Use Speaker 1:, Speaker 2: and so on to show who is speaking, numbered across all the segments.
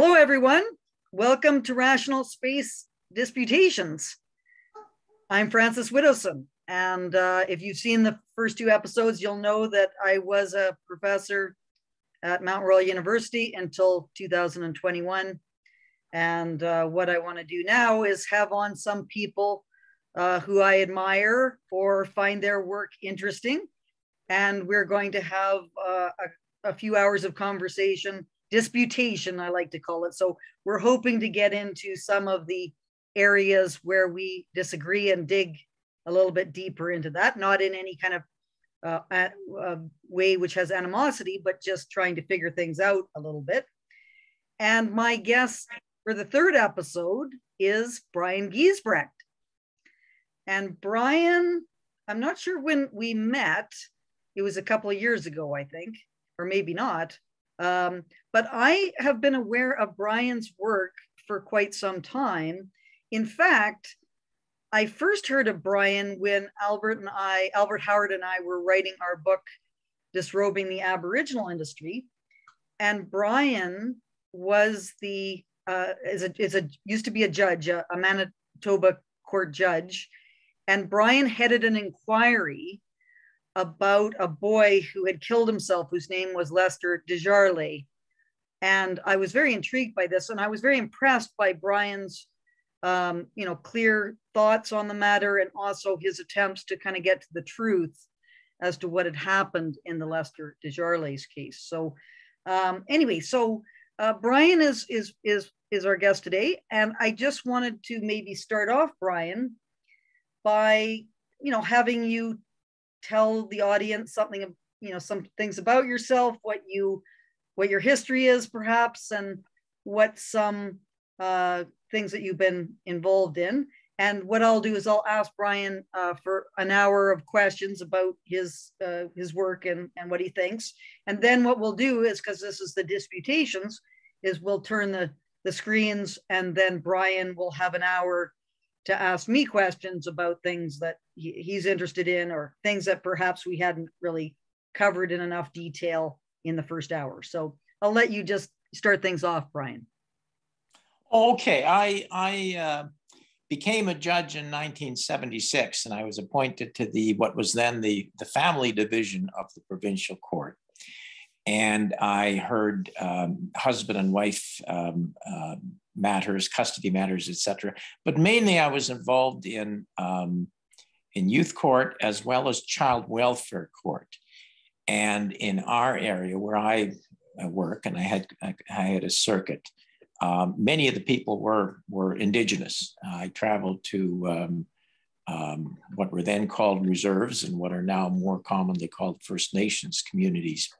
Speaker 1: Hello, everyone. Welcome to Rational Space Disputations. I'm Frances Widdowson. And uh, if you've seen the first two episodes, you'll know that I was a professor at Mount Royal University until 2021. And uh, what I want to do now is have on some people uh, who I admire or find their work interesting. And we're going to have uh, a, a few hours of conversation disputation, I like to call it. So we're hoping to get into some of the areas where we disagree and dig a little bit deeper into that, not in any kind of uh, uh, way which has animosity, but just trying to figure things out a little bit. And my guest for the third episode is Brian Giesbrecht. And Brian, I'm not sure when we met. It was a couple of years ago, I think, or maybe not. Um, but I have been aware of Brian's work for quite some time. In fact, I first heard of Brian when Albert and I, Albert Howard and I were writing our book, Disrobing the Aboriginal Industry. And Brian was the, uh, is a, is a, used to be a judge, a, a Manitoba court judge. And Brian headed an inquiry about a boy who had killed himself, whose name was Lester Desjarlais. And I was very intrigued by this, and I was very impressed by Brian's, um, you know, clear thoughts on the matter, and also his attempts to kind of get to the truth as to what had happened in the Lester Desjarlais case. So, um, anyway, so uh, Brian is is is is our guest today, and I just wanted to maybe start off, Brian, by you know having you tell the audience something of you know some things about yourself what you what your history is perhaps and what some uh, things that you've been involved in. And what i'll do is i'll ask brian uh, for an hour of questions about his uh, his work and and what he thinks. And then what we'll do is because this is the disputations is we'll turn the the screens and then brian will have an hour to ask me questions about things that he, he's interested in or things that perhaps we hadn't really covered in enough detail in the first hour. So I'll let you just start things off, Brian.
Speaker 2: Okay, I I uh, became a judge in 1976, and I was appointed to the what was then the the family division of the provincial court. And I heard um, husband and wife um, uh, matters, custody matters, etc. But mainly, I was involved in um, in youth court as well as child welfare court. And in our area where I work, and I had I had a circuit, um, many of the people were were indigenous. I traveled to um, um, what were then called reserves and what are now more commonly called First Nations communities.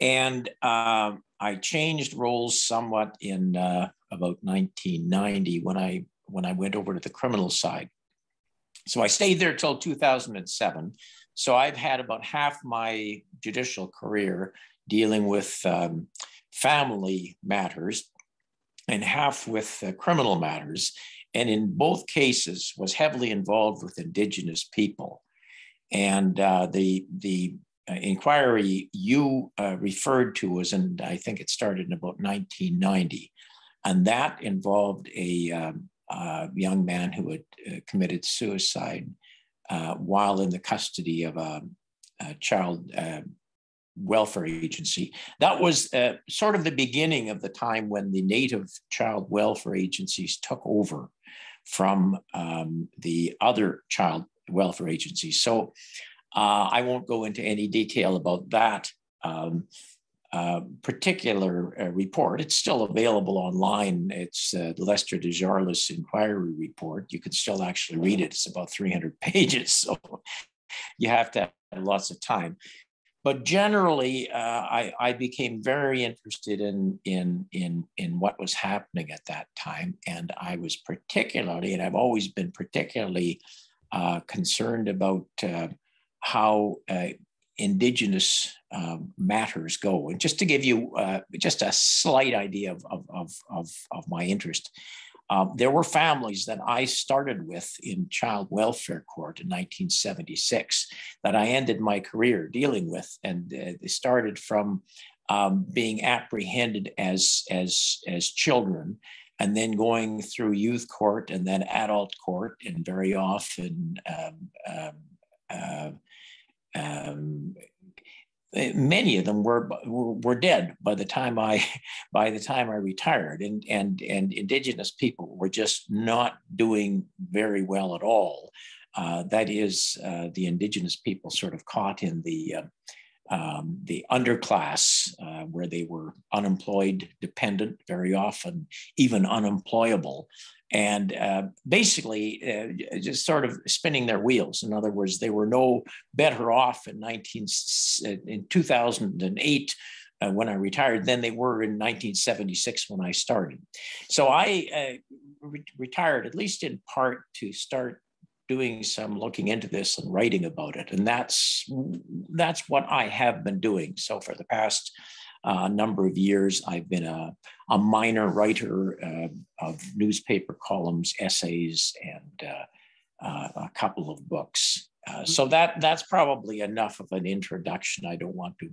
Speaker 2: And um, I changed roles somewhat in uh, about 1990 when I when I went over to the criminal side. So I stayed there till 2007. So I've had about half my judicial career dealing with um, family matters and half with uh, criminal matters. And in both cases was heavily involved with indigenous people. And uh, the, the inquiry you uh, referred to was, and I think it started in about 1990, and that involved a um, uh, young man who had uh, committed suicide uh, while in the custody of a, a child uh, welfare agency. That was sort of the beginning of the time when the native child welfare agencies took over from um, the other child welfare agencies. So uh, I won't go into any detail about that um, uh, particular uh, report. It's still available online. It's uh, the Lester Desjarlais Inquiry Report. You can still actually read it. It's about 300 pages, so you have to have lots of time. But generally, uh, I, I, became very interested in, in, in, in what was happening at that time. And I was particularly, and I've always been particularly uh, concerned about how uh, indigenous um, matters go. And just to give you uh, just a slight idea of, of, of, of, my interest, um, there were families that I started with in child welfare court in 1976 that I ended my career dealing with. And uh, they started from um, being apprehended as, as, as children and then going through youth court and then adult court, and very often um, um, uh, um, many of them were, were, were dead by the time I by the time I retired, and and and Indigenous people were just not doing very well at all. Uh, that is, uh, the Indigenous people sort of caught in the uh, um, the underclass, uh, where they were unemployed, dependent, very often even unemployable, and uh, basically uh, just sort of spinning their wheels. In other words, they were no better off in 19 in 2008 uh, when I retired than they were in 1976 when I started. So I uh, re- retired at least in part to start doing some looking into this and writing about it and that's that's what i have been doing so for the past uh, number of years i've been a, a minor writer uh, of newspaper columns essays and uh, uh a couple of books uh, so mm-hmm. that that's probably enough of an introduction i don't want to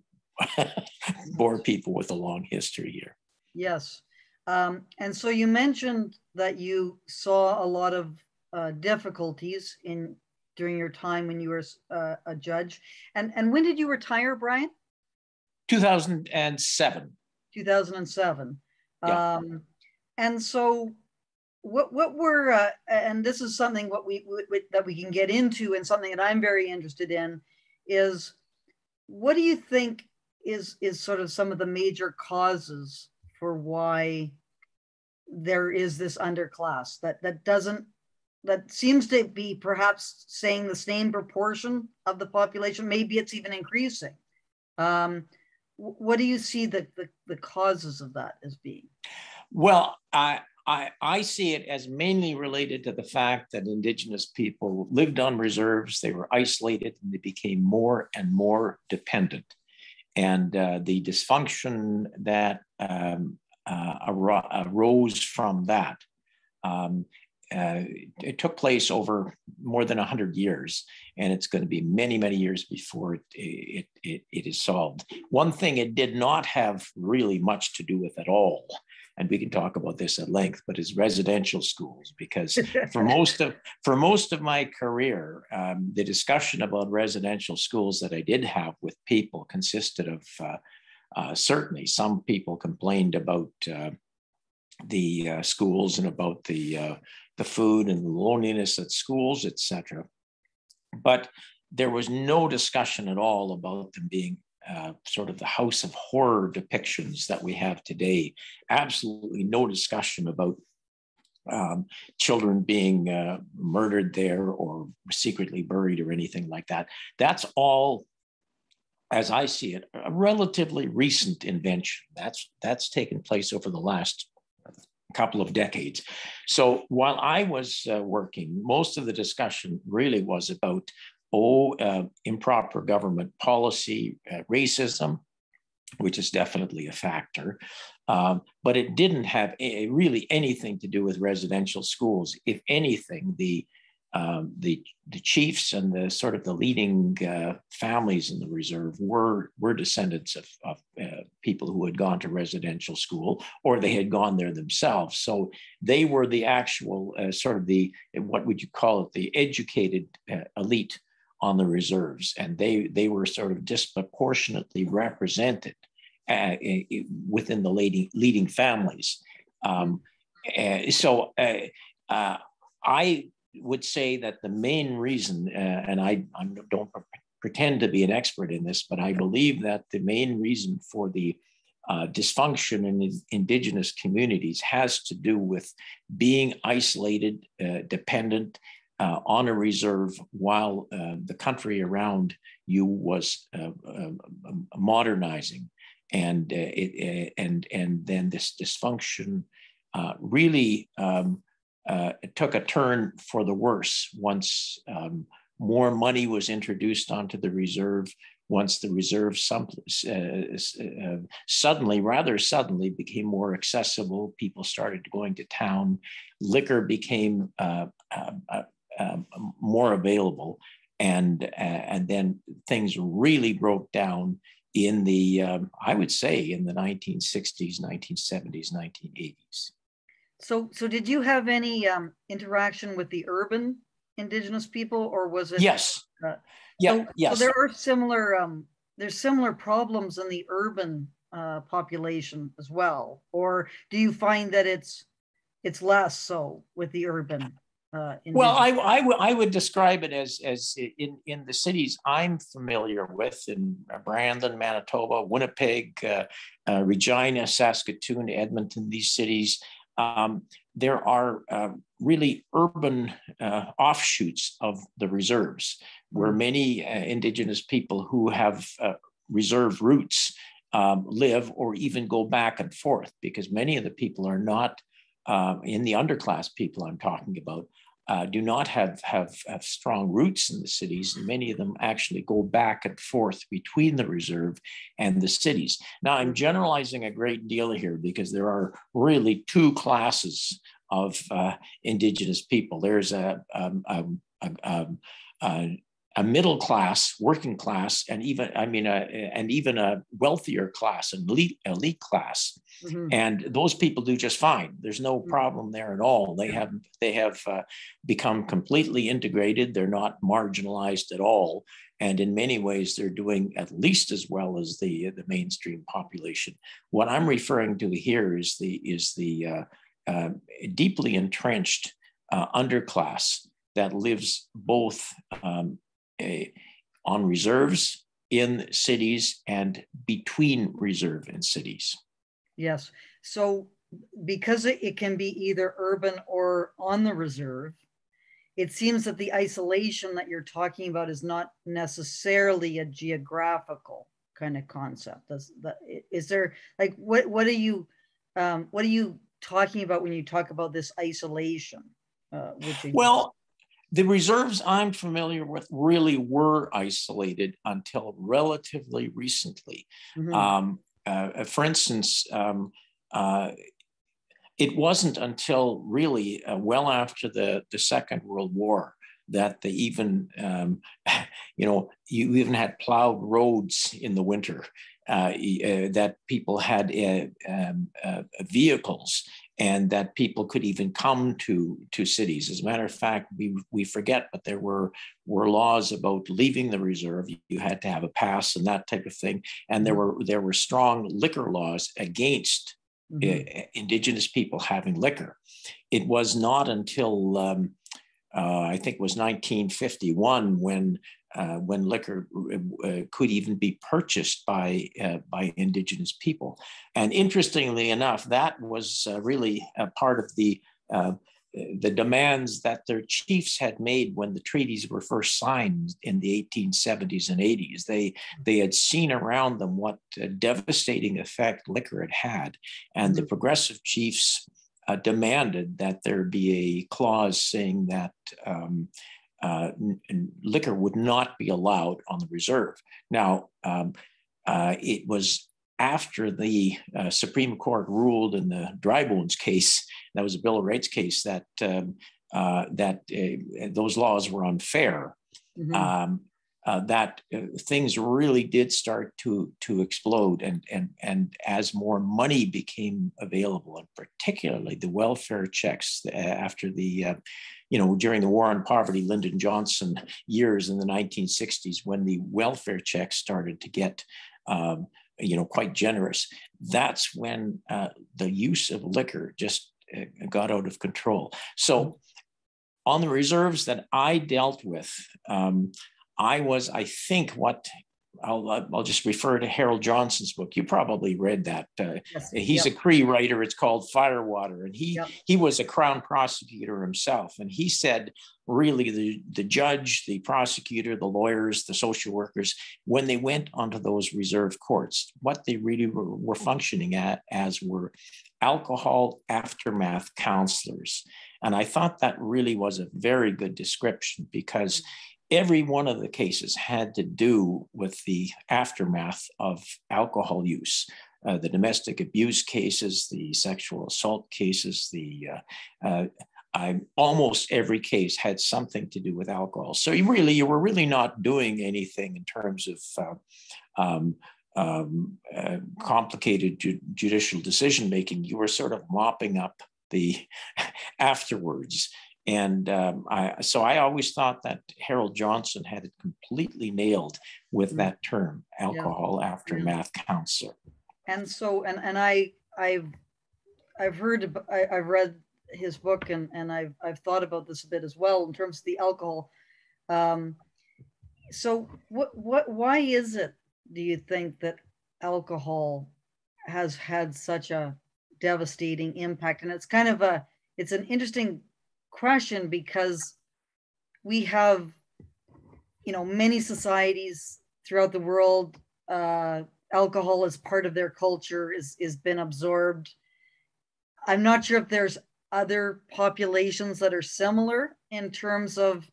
Speaker 2: bore people with a long history here
Speaker 1: yes um, and so you mentioned that you saw a lot of uh, difficulties in during your time when you were uh, a judge. And and when did you retire, Brian?
Speaker 2: 2007.
Speaker 1: 2007. Yeah. Um, and so what what were uh, and this is something what we, we that we can get into and something that I'm very interested in is what do you think is is sort of some of the major causes for why there is this underclass that that doesn't that seems to be perhaps saying the same proportion of the population. Maybe it's even increasing. Um, what do you see the, the, the, causes of that as being?
Speaker 2: Well, I, I, I see it as mainly related to the fact that Indigenous people lived on reserves, they were isolated, and they became more and more dependent. And uh, the dysfunction that um, uh, arose from that um, uh, it took place over more than 100 years, and it's going to be many, many years before it, it, it, it is solved. One thing it did not have really much to do with at all, and we can talk about this at length, but is residential schools, because for most of, for most of my career, um, the discussion about residential schools that I did have with people consisted of uh, uh, certainly some people complained about uh, the uh, schools and about the uh, the food and the loneliness at schools, etc. But there was no discussion at all about them being uh, sort of the house of horror depictions that we have today. Absolutely no discussion about um, children being uh, murdered there or secretly buried or anything like that. That's all, as I see it, a relatively recent invention. That's that's taken place over the last couple of decades. So while I was uh, working, most of the discussion really was about oh, uh, improper government policy, uh, racism, which is definitely a factor. Um, but it didn't have a, really anything to do with residential schools. If anything, the um, the the chiefs and the sort of the leading uh, families in the reserve were were descendants of, of uh, people who had gone to residential school or they had gone there themselves. So they were the actual uh, sort of the what would you call it the educated uh, elite on the reserves, and they they were sort of disproportionately represented uh, within the leading leading families. Um, so. Uh, I would say that the main reason, uh, and I, I don't pretend to be an expert in this, but I believe that the main reason for the uh, dysfunction in indigenous communities has to do with being isolated, uh, dependent uh, on a reserve while uh, the country around you was uh, modernizing. And, it, and, and then this dysfunction really um, uh, it took a turn for the worse once um, more money was introduced onto the reserve. Once the reserve some, uh, uh, suddenly, rather suddenly, became more accessible, people started going to town. Liquor became uh, uh, um, more available, and and then things really broke down in the, um, I would say, in the 1960s, 1970s, 1980s.
Speaker 1: So, so did you have any um, interaction with the urban indigenous people, or was it?
Speaker 2: Yes. Uh, yeah.
Speaker 1: So,
Speaker 2: yes.
Speaker 1: So there are similar. Um, there's similar problems in the urban uh, population as well, or do you find that it's it's less so with the urban?
Speaker 2: Uh, well, I, I, I would describe it as, as in, in the cities I'm familiar with in Brandon, Manitoba, Winnipeg, uh, uh, Regina, Saskatoon, Edmonton, these cities, um, there are uh, really urban uh, offshoots of the reserves where mm-hmm. many uh, Indigenous people who have reserve roots um, live or even go back and forth because many of the people are not uh, in the underclass people I'm talking about uh, do not have, have, have strong roots in the cities. And many of them actually go back and forth between the reserve and the cities. Now, I'm generalizing a great deal here because there are really two classes of uh, Indigenous people. There's a, um, a, a a middle class, working class, and even I mean, a, and even a wealthier class, an elite elite class, mm-hmm. and those people do just fine. There's no mm-hmm. problem there at all. They have they have uh, become completely integrated. They're not marginalized at all, and in many ways, they're doing at least as well as the the mainstream population. What I'm referring to here is the is the uh, uh, deeply entrenched uh, underclass that lives both um, on reserves in cities and between reserve and cities.
Speaker 1: Yes. So because it can be either urban or on the reserve, it seems that the isolation that you're talking about is not necessarily a geographical kind of concept. Is, that is there like what what are you um, what are you talking about when you talk about this isolation? Uh,
Speaker 2: which well, the reserves I'm familiar with really were isolated until relatively recently. Mm-hmm. Um, uh, for instance, um, uh, it wasn't until really uh, well after the, the Second World War that they even, um, you know, you even had plowed roads in the winter, uh, uh, that people had uh, um, vehicles and that people could even come to to cities. As a matter of fact, we we forget, but there were were laws about leaving the reserve. You had to have a pass and that type of thing, and there mm-hmm. were there were strong liquor laws against mm-hmm. uh, indigenous people having liquor. It was not until um, uh, I think it was 1951 when uh, when liquor uh, could even be purchased by uh, by indigenous people. And interestingly enough, that was uh, really a part of the uh, the demands that their chiefs had made when the treaties were first signed in the 1870s and 80s. They they had seen around them what devastating effect liquor had had, and the mm-hmm. progressive chiefs. demanded that there be a clause saying that um, uh, liquor would not be allowed on the reserve. Now, um, uh, it was after the uh, Supreme Court ruled in the Drybones case, that was a Bill of Rights case, that um, uh, that uh, those laws were unfair. Mm-hmm. Um, uh, that uh, things really did start to to explode, and and and as more money became available, and particularly the welfare checks after the, uh, you know, during the war on poverty, Lyndon Johnson years in the 1960s, when the welfare checks started to get. Um, you know, quite generous. That's when uh, the use of liquor just uh, got out of control. So, on the reserves that I dealt with, um, I was, I think, what I'll, I'll just refer to Harold Johnson's book. You probably read that. Uh, yes. He's yep. a Cree writer. It's called Firewater, and he yep. he was a Crown prosecutor himself, and he said really the the judge, the prosecutor, the lawyers, the social workers, when they went onto those reserve courts, what they really were, were functioning at as were alcohol aftermath counselors, and I thought that really was a very good description because every one of the cases had to do with the aftermath of alcohol use. Uh, the domestic abuse cases, the sexual assault cases, the uh, uh, I, almost every case had something to do with alcohol. So you really, you were really not doing anything in terms of uh, um, um, uh, complicated ju- judicial decision making, you were sort of mopping up the afterwards. And um, I, so I always thought that Harold Johnson had it completely nailed with mm. that term, alcohol yeah. aftermath yeah. counselor.
Speaker 1: And so, and and I, I've, I've heard, I, I've read his book, and and I've I've thought about this a bit as well in terms of the alcohol. Um, so, what what why is it? Do you think that alcohol has had such a devastating impact? And it's kind of a it's an interesting question because we have you know many societies throughout the world uh, alcohol as part of their culture is is been absorbed. I'm not sure if there's other populations that are similar in terms of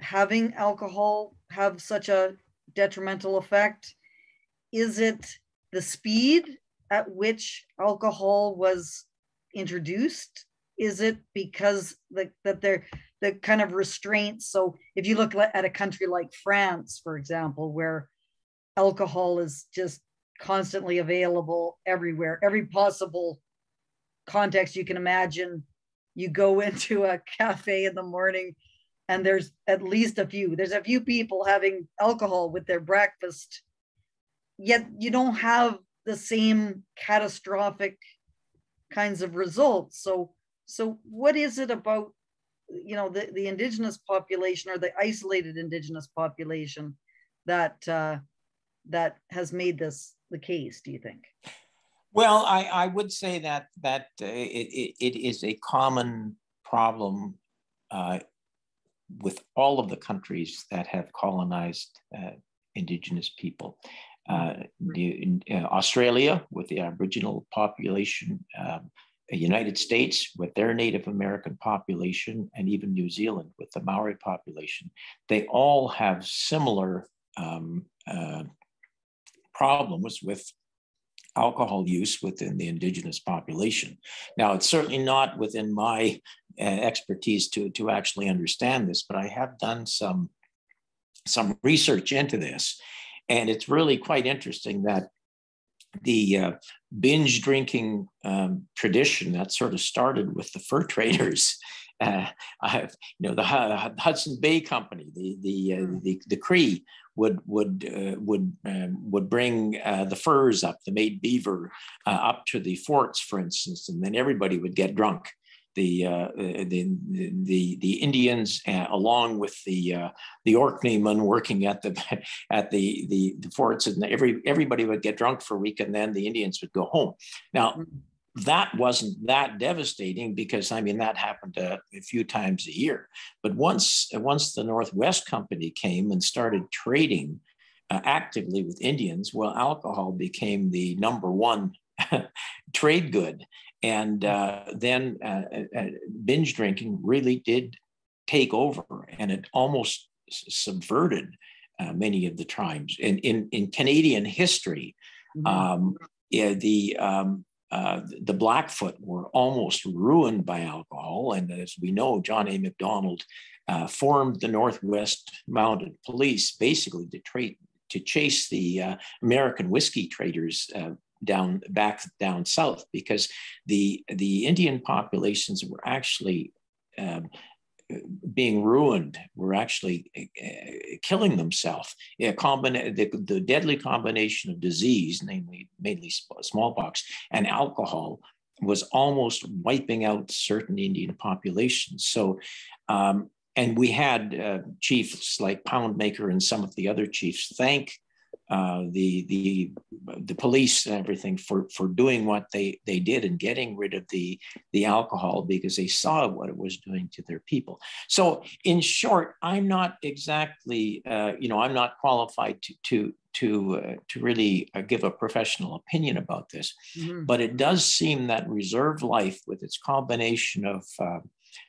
Speaker 1: having alcohol have such a detrimental effect. Is it the speed at which alcohol was introduced is it because the, that they're the kind of restraints? So if you look at a country like france for example where alcohol is just constantly available everywhere every possible context you can imagine you go into a cafe in the morning and there's at least a few there's a few people having alcohol with their breakfast yet you don't have the same catastrophic kinds of results. So so what is it about, you know, the, the indigenous population or the isolated indigenous population that uh, that has made this the case? Do you think?
Speaker 2: Well, I, I would say that that uh, it, it, it is a common problem uh, with all of the countries that have colonized uh, indigenous people. Uh, the, uh, Australia with the Aboriginal population, um, United States with their Native American population, and even New Zealand with the Maori population, they all have similar um, uh, problems with alcohol use within the indigenous population. Now, it's certainly not within my uh, expertise to, to actually understand this, but I have done some, some research into this. And it's really quite interesting that the uh, binge drinking um, tradition that sort of started with the fur traders. Uh, I have, you know, the Hudson Bay Company, the the uh, hmm. the, the Cree would would uh, would um, would bring uh, the furs up, the made beaver uh, up to the forts, for instance, and then everybody would get drunk the uh, the, the the Indians, uh, along with the uh, the Orkneymen working at the at the, the the forts, and every everybody would get drunk for a week, and then the Indians would go home. Now. Mm-hmm. That wasn't that devastating because I mean that happened a, a few times a year. But once once the Northwest Company came and started trading uh, actively with Indians, well, alcohol became the number one trade good. And uh, then uh, uh, uh, binge drinking really did take over, and it almost subverted uh, many of the tribes. In, in, in Canadian history, mm-hmm. um, yeah, the um, uh, the Blackfoot were almost ruined by alcohol. And as we know, John A. Macdonald uh, formed the Northwest Mounted Police basically to, tra- to chase the uh, American whiskey traders down back down south because the the Indian populations were actually um, being ruined were actually uh, killing themselves. A combina- the, the, deadly combination of disease, namely mainly smallpox and alcohol, was almost wiping out certain Indian populations. So, um, and we had uh, chiefs like Poundmaker and some of the other chiefs thank uh, the the the police and everything for for doing what they they did and getting rid of the the alcohol because they saw what it was doing to their people. So in short, I'm not exactly uh, you know I'm not qualified to to to uh, to really uh, give a professional opinion about this, mm-hmm. but it does seem that reserve life with its combination of uh,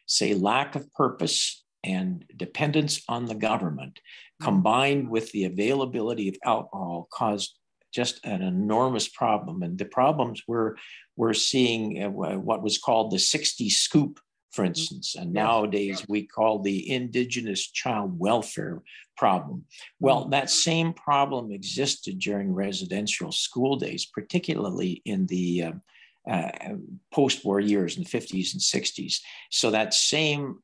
Speaker 2: say lack of purpose and dependence on the government combined with the availability of alcohol caused just an enormous problem. And the problems were we're seeing uh, what was called the 60 scoop for instance. And nowadays we call the indigenous child welfare problem. Well, mm-hmm. that same problem existed during residential school days, particularly in the uh, uh, post-war years in the 50s and 60s. So that same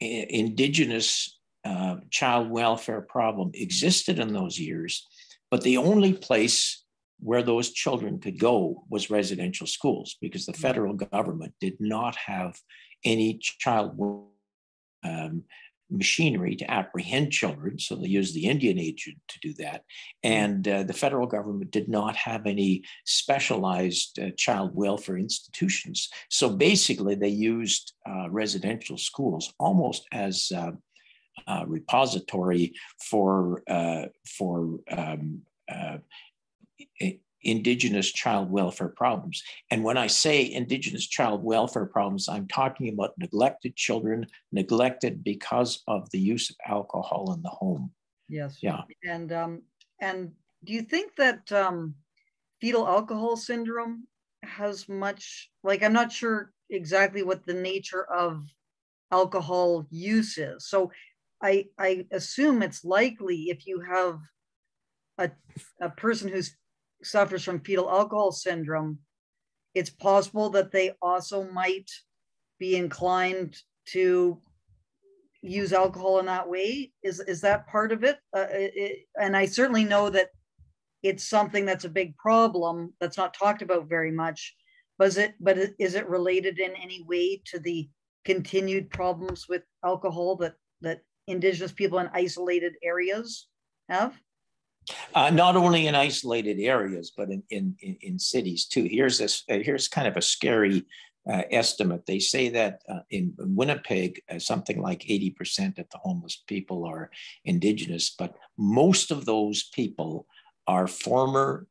Speaker 2: indigenous uh, child welfare problem existed in those years, but the only place where those children could go was residential schools because the mm-hmm. federal government did not have any child um, machinery to apprehend children. So they used the Indian agent to do that. Mm-hmm. And uh, the federal government did not have any specialized uh, child welfare institutions. So basically, they used uh, residential schools almost as uh, repository for, uh, for um, uh, indigenous child welfare problems. And when I say indigenous child welfare problems, I'm talking about neglected children, neglected because of the use of alcohol in the home.
Speaker 1: Yes.
Speaker 2: Yeah.
Speaker 1: And um, and do you think that um, fetal alcohol syndrome has much like I'm not sure exactly what the nature of alcohol use is. So I I assume it's likely if you have a, a person who suffers from fetal alcohol syndrome, it's possible that they also might be inclined to use alcohol in that way. Is is that part of it? Uh, it? And I certainly know that it's something that's a big problem that's not talked about very much. Was it? But is it related in any way to the continued problems with alcohol that that Indigenous people in isolated areas have?
Speaker 2: Uh, not only in isolated areas, but in, in, in cities too. Here's this, uh, here's kind of a scary uh, estimate. They say that uh, in Winnipeg, uh, something like 80% of the homeless people are Indigenous, but most of those people are former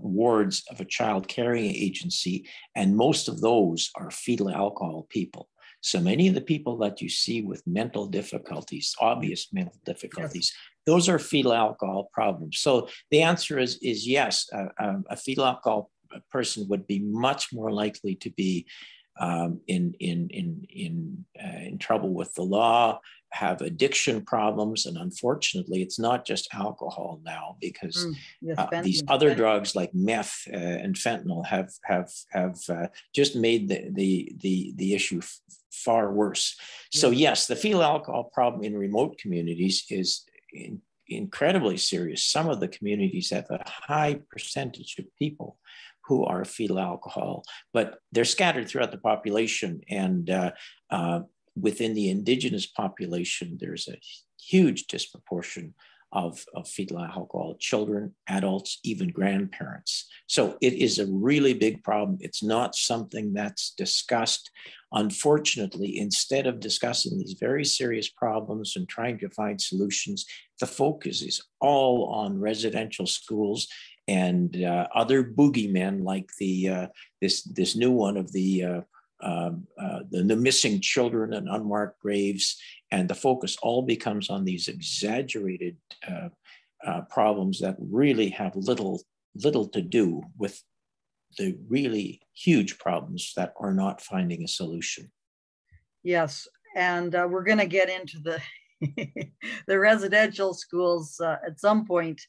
Speaker 2: wards of a child caring agency, and most of those are fetal alcohol people. So many of the people that you see with mental difficulties, obvious mental difficulties, yes those are fetal alcohol problems. So the answer is, is yes, a, a fetal alcohol person would be much more likely to be um, in, in, in, in, uh, in trouble with the law, have addiction problems. And unfortunately, it's not just alcohol now because mm, yes, uh, these other drugs like meth uh, and fentanyl have, have, have uh, just made the, the, the, the issue far worse. So yes, the fetal alcohol problem in remote communities is in, incredibly serious. Some of the communities have a high percentage of people who are fetal alcohol, but they're scattered throughout the population. And uh, uh, within the indigenous population, there's a huge disproportion of, of fetal alcohol, children, adults, even grandparents. So it is a really big problem. It's not something that's discussed. Unfortunately, instead of discussing these very serious problems and trying to find solutions, the focus is all on residential schools and uh, other boogeymen like the uh, this this new one of the uh, um, uh, the, the, missing children and unmarked graves, and the focus all becomes on these exaggerated uh, uh, problems that really have little little to do with the really huge problems that are not finding a solution.
Speaker 1: Yes, and uh, we're going to get into the the residential schools uh, at some point,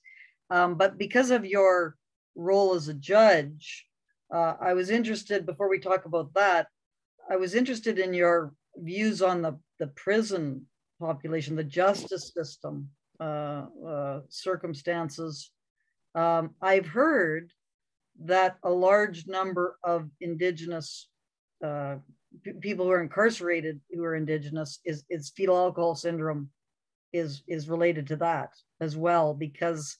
Speaker 1: um, but because of your role as a judge, uh, I was interested before we talk about that I was interested in your views on the, the prison population, the justice system uh, uh, circumstances. Um, I've heard that a large number of indigenous uh, people who are incarcerated who are indigenous is, is fetal alcohol syndrome is is related to that as well because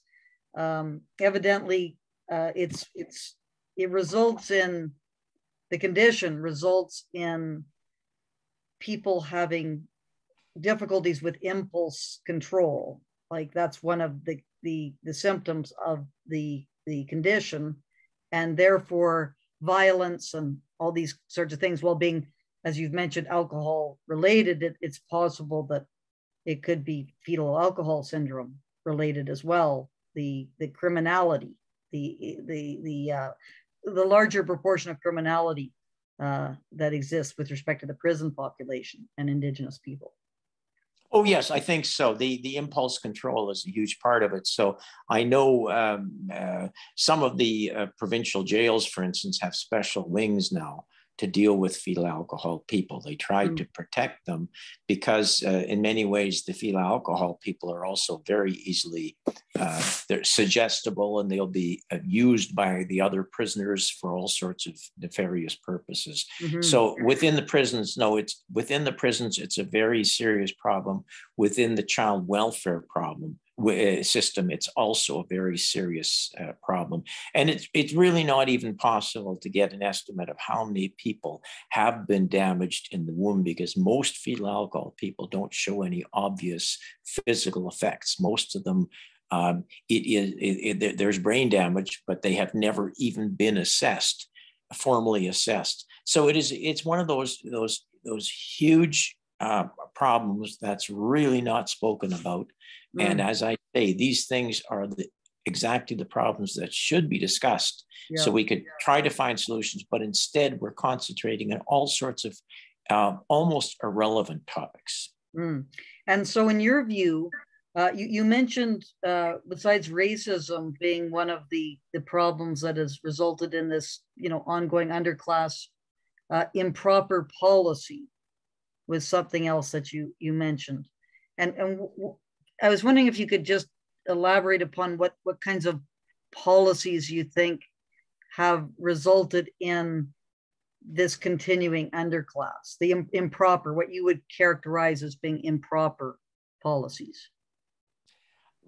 Speaker 1: um, evidently uh, it's it's it results in the condition results in people having difficulties with impulse control. Like that's one of the the, the symptoms of the the condition. And therefore violence and all these sorts of things while being as you've mentioned alcohol related it, it's possible that it could be fetal alcohol syndrome related as well. The the criminality the the the uh, the larger proportion of criminality uh, that exists with respect to the prison population and Indigenous people.
Speaker 2: Oh yes, I think so. The the impulse control is a huge part of it. So I know um, uh, some of the uh, provincial jails, for instance, have special wings now to deal with fetal alcohol people. They tried mm. to protect them because, uh, in many ways, the fetal alcohol people are also very easily uh, they're suggestible, and they'll be uh, used by the other prisoners for all sorts of nefarious purposes. Mm-hmm. So within the prisons, no, it's within the prisons, it's a very serious problem. Within the child welfare problem, system, it's also a very serious uh, problem. And it's, it's really not even possible to get an estimate of how many people have been damaged in the womb because most fetal alcohol people don't show any obvious physical effects. Most of them, um, it is it, it, there's brain damage, but they have never even been assessed, formally assessed. So it is it's one of those those those huge uh, problems that's really not spoken about Mm. And as I say, these things are the, exactly the problems that should be discussed. Yeah. So we could try to find solutions, but instead we're concentrating on all sorts of uh, almost irrelevant topics.
Speaker 1: Mm. And so, in your view, uh, you, you, mentioned, uh, besides racism being one of the, the problems that has resulted in this, you know, ongoing underclass uh, improper policy, was something else that you you mentioned. And and w- I was wondering if you could just elaborate upon what what kinds of policies you think have resulted in this continuing underclass, the Im- improper, what you would characterize as being improper policies.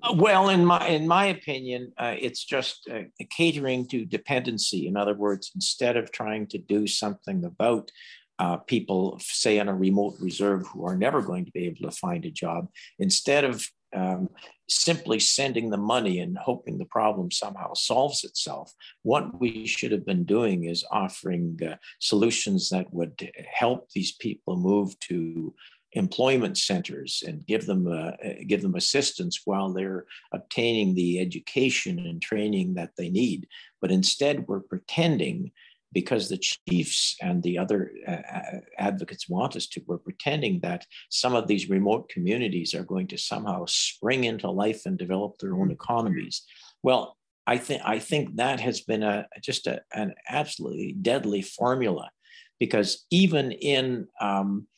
Speaker 2: Uh, well, in my in my opinion, uh, it's just uh, catering to dependency. In other words, instead of trying to do something about uh, people, say, on a remote reserve who are never going to be able to find a job, instead of um, simply sending the money and hoping the problem somehow solves itself. What we should have been doing is offering uh, solutions that would help these people move to employment centers and give them uh, give them assistance while they're obtaining the education and training that they need. But instead, we're pretending because the chiefs and the other uh, uh, advocates want us to. We're pretending that some of these remote communities are going to somehow spring into life and develop their own economies. Well, I think I think that has been a just a, an absolutely deadly formula, because even in um,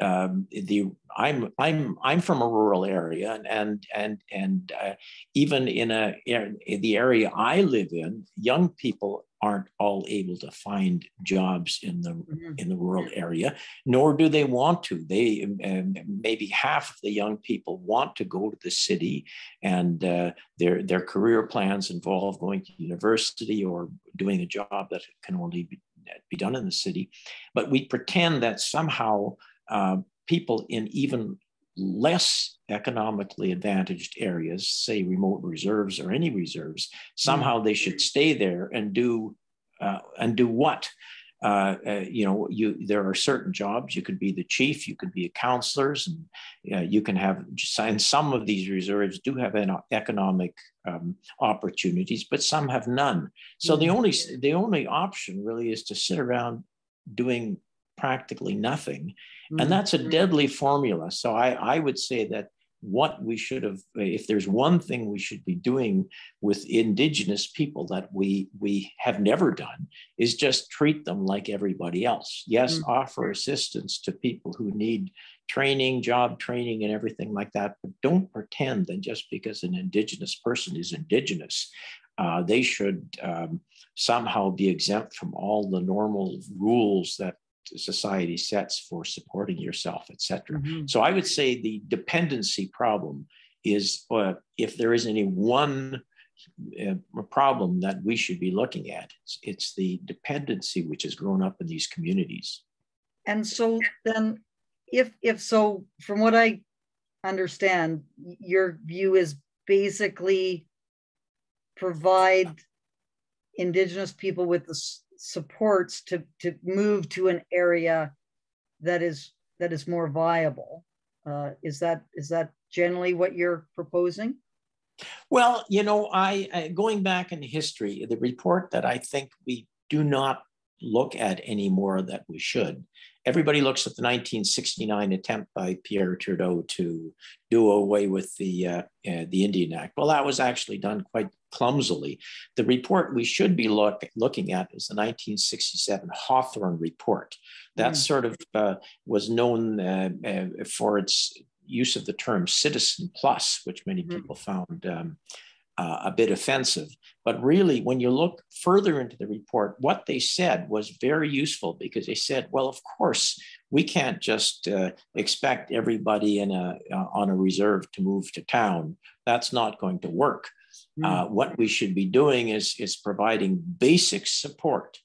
Speaker 2: um, the I'm I'm I'm from a rural area and and and and uh, even in a in the area I live in, young people aren't all able to find jobs in the mm-hmm. in the rural area nor do they want to. They um, maybe half of the young people want to go to the city and uh, their their career plans involve going to university or doing a job that can only be, be done in the city. But we pretend that somehow uh, people in even less economically advantaged areas, say remote reserves or any reserves, somehow they should stay there and do uh, and do what? Uh, uh, you know, you there are certain jobs. You could be the chief, you could be a counselors, and uh, you can have. And some of these reserves do have an economic um, opportunities, but some have none. So mm-hmm. the only the only option really is to sit around doing practically nothing Mm-hmm. And that's a deadly formula. So I, I would say that what we should have, if there's one thing we should be doing with indigenous people that we we have never done, is just treat them like everybody else. Yes, mm-hmm. offer assistance to people who need training, job training, and everything like that, but don't pretend that just because an indigenous person is indigenous, uh, they should um, somehow be exempt from all the normal rules that society sets for supporting yourself, etc. Mm-hmm. So I would say the dependency problem is uh, if there is any one uh, problem that we should be looking at, it's, it's the dependency which has grown up in these communities.
Speaker 1: And so then, if if so, from what I understand, your view is basically provide indigenous people with the supports to to move to an area that is that is more viable. Uh, is that is that generally what you're proposing?
Speaker 2: Well, you know, I, I going back in history, the report that I think we do not look at anymore that we should. Everybody looks at the 1969 attempt by Pierre Trudeau to do away with the, uh, uh, the Indian Act. Well, that was actually done quite clumsily. The report we should be look, looking at is the 1967 Hawthorn report. That mm. sort of uh, was known uh, uh, for its use of the term citizen plus, which many mm. people found um, uh, a bit offensive. But really, when you look further into the report, what they said was very useful because they said, well, of course, we can't just uh, expect everybody in a, uh, on a reserve to move to town. That's not going to work. Mm. Uh, what we should be doing is, is providing basic support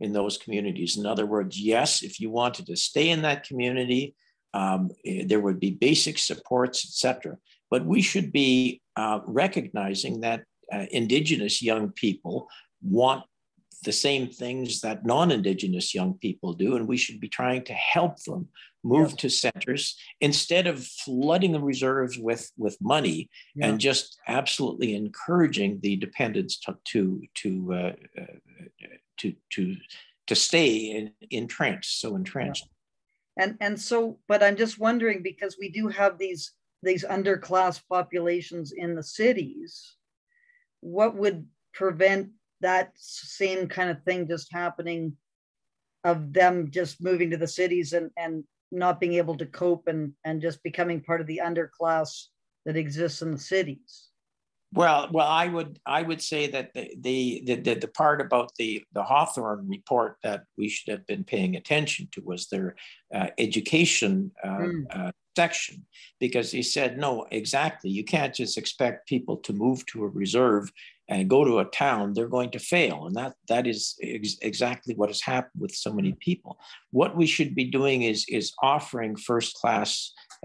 Speaker 2: in those communities. In other words, yes, if you wanted to stay in that community, um, eh, there would be basic supports, etc. But we should be uh, recognizing that uh, Indigenous young people want the same things that non-Indigenous young people do, and we should be trying to help them move to centers instead of flooding the reserves with with money yeah. and just absolutely encouraging the dependents to to to uh, uh, to, to to stay in, entrenched, so entrenched.
Speaker 1: Yeah. And and so, but I'm just wondering because we do have these these underclass populations in the cities, what would prevent that same kind of thing just happening of them just moving to the cities and, and not being able to cope and, and just becoming part of the underclass that exists in the cities?
Speaker 2: Well, well, I would I would say that the the the, the part about the the Hawthorn report that we should have been paying attention to was their uh, education uh, mm. uh, section because he said no exactly. You can't just expect people to move to a reserve and go to a town. They're going to fail. And that that is ex- exactly what has happened with so many people. What we should be doing is is offering first class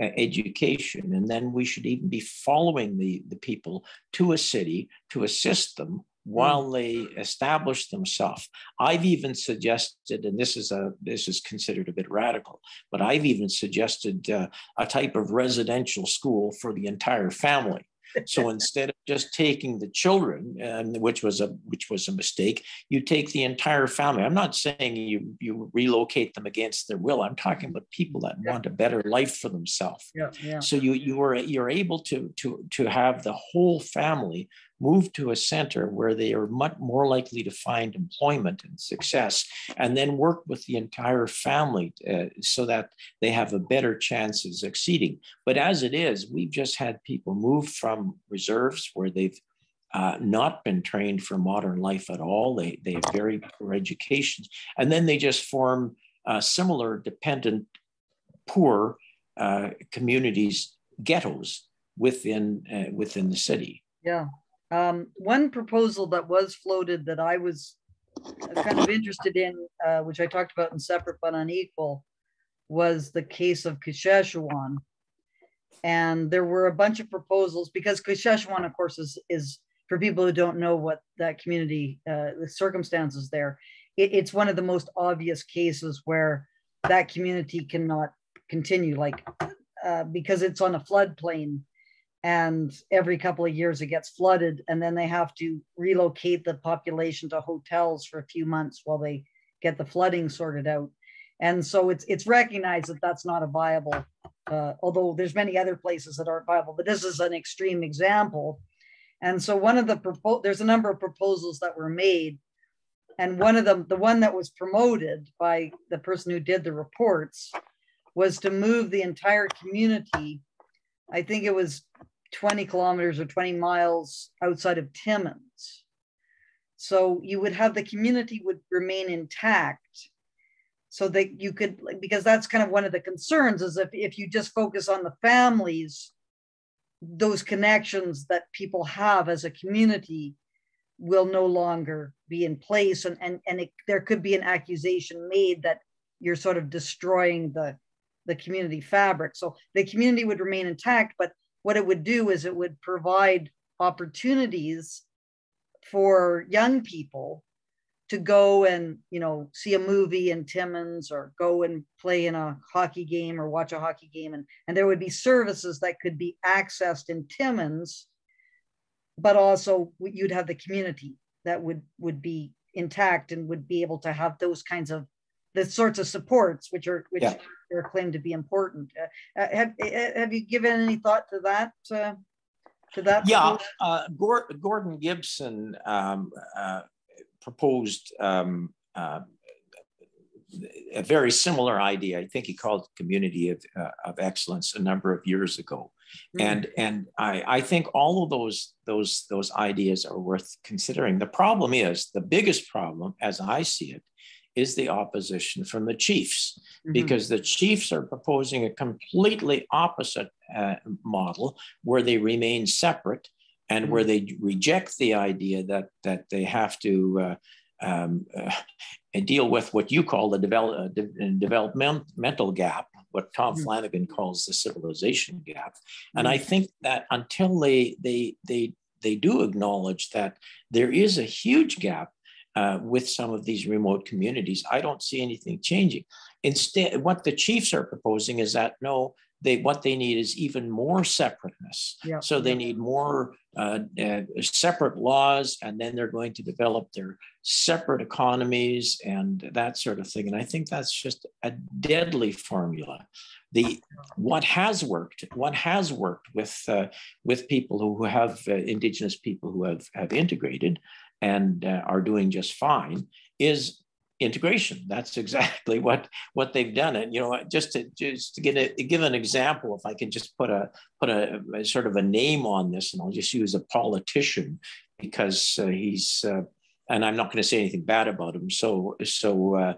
Speaker 2: uh, education. And then we should even be following the the people to a city to assist them while they establish themselves. I've even suggested, and this is a this is considered a bit radical, but I've even suggested uh, a type of residential school for the entire family so instead of just taking the children, um, which was a which was a mistake, you take the entire family. I'm not saying you you relocate them against their will. I'm talking about people that yeah. want a better life for themselves.
Speaker 1: Yeah, yeah.
Speaker 2: So you you are you're able to to to have the whole family move to a center where they are much more likely to find employment and success, and then work with the entire family uh, so that they have a better chance of succeeding. But as it is, we've just had people move from reserves where they've uh, not been trained for modern life at all. They, they have very poor educations. And then they just form uh, similar dependent, poor uh, communities, ghettos within, uh, within the city.
Speaker 1: Yeah. Um, one proposal that was floated that I was kind of interested in, uh, which I talked about in Separate but Unequal, was the case of Kashechewan. And there were a bunch of proposals because Kashechewan, of course, is, is for people who don't know what that community, uh, the circumstances there, it, it's one of the most obvious cases where that community cannot continue, like uh, because it's on a floodplain and every couple of years it gets flooded and then they have to relocate the population to hotels for a few months while they get the flooding sorted out. And so it's it's recognized that that's not a viable uh, although there's many other places that aren't viable but this is an extreme example. And so one of the propo- there's a number of proposals that were made and one of them the one that was promoted by the person who did the reports was to move the entire community. I think it was 20 kilometers or 20 miles outside of Timmins. So you would have the community would remain intact so that you could, because that's kind of one of the concerns is if, if you just focus on the families, those connections that people have as a community will no longer be in place. And, and, and it, there could be an accusation made that you're sort of destroying the, the community fabric. So the community would remain intact, but what it would do is it would provide opportunities for young people to go and you know see a movie in Timmins or go and play in a hockey game or watch a hockey game and and there would be services that could be accessed in Timmins but also you'd have the community that would would be intact and would be able to have those kinds of the sorts of supports which are which yeah. Are claimed to be important. Uh, uh have have you given any thought to that? Uh, to that?
Speaker 2: Yeah, uh, Gordon Gibson um, uh, proposed um, uh, a very similar idea. I think he called it community of, of excellence a number of years ago. Mm-hmm. And and I, I think all of those those those ideas are worth considering. The problem is the biggest problem, as I see it, is the opposition from the chiefs, mm-hmm. because the chiefs are proposing a completely opposite uh, model where they remain separate and mm-hmm. where they reject the idea that that they have to uh, um, uh, deal with what you call the develop, uh, de- developmental gap, what Tom mm-hmm. Flanagan calls the civilization gap. And I mm-hmm. think that until they they they they do acknowledge that there is a huge gap uh, with some of these remote communities, I don't see anything changing. Instead, what the chiefs are proposing is that no, they what they need is even more separateness. Yeah. So they need more uh, uh, separate laws, and then they're going to develop their separate economies and that sort of thing. And I think that's just a deadly formula. The what has worked, what has worked with uh, with people who have uh, indigenous people who have have integrated and uh, are doing just fine is integration. That's exactly what what they've done. And you know, just to just to get a, give an example, if I can just put a put a, a sort of a name on this, and I'll just use a politician because uh, he's. Uh, and I'm not going to say anything bad about him. So, so uh,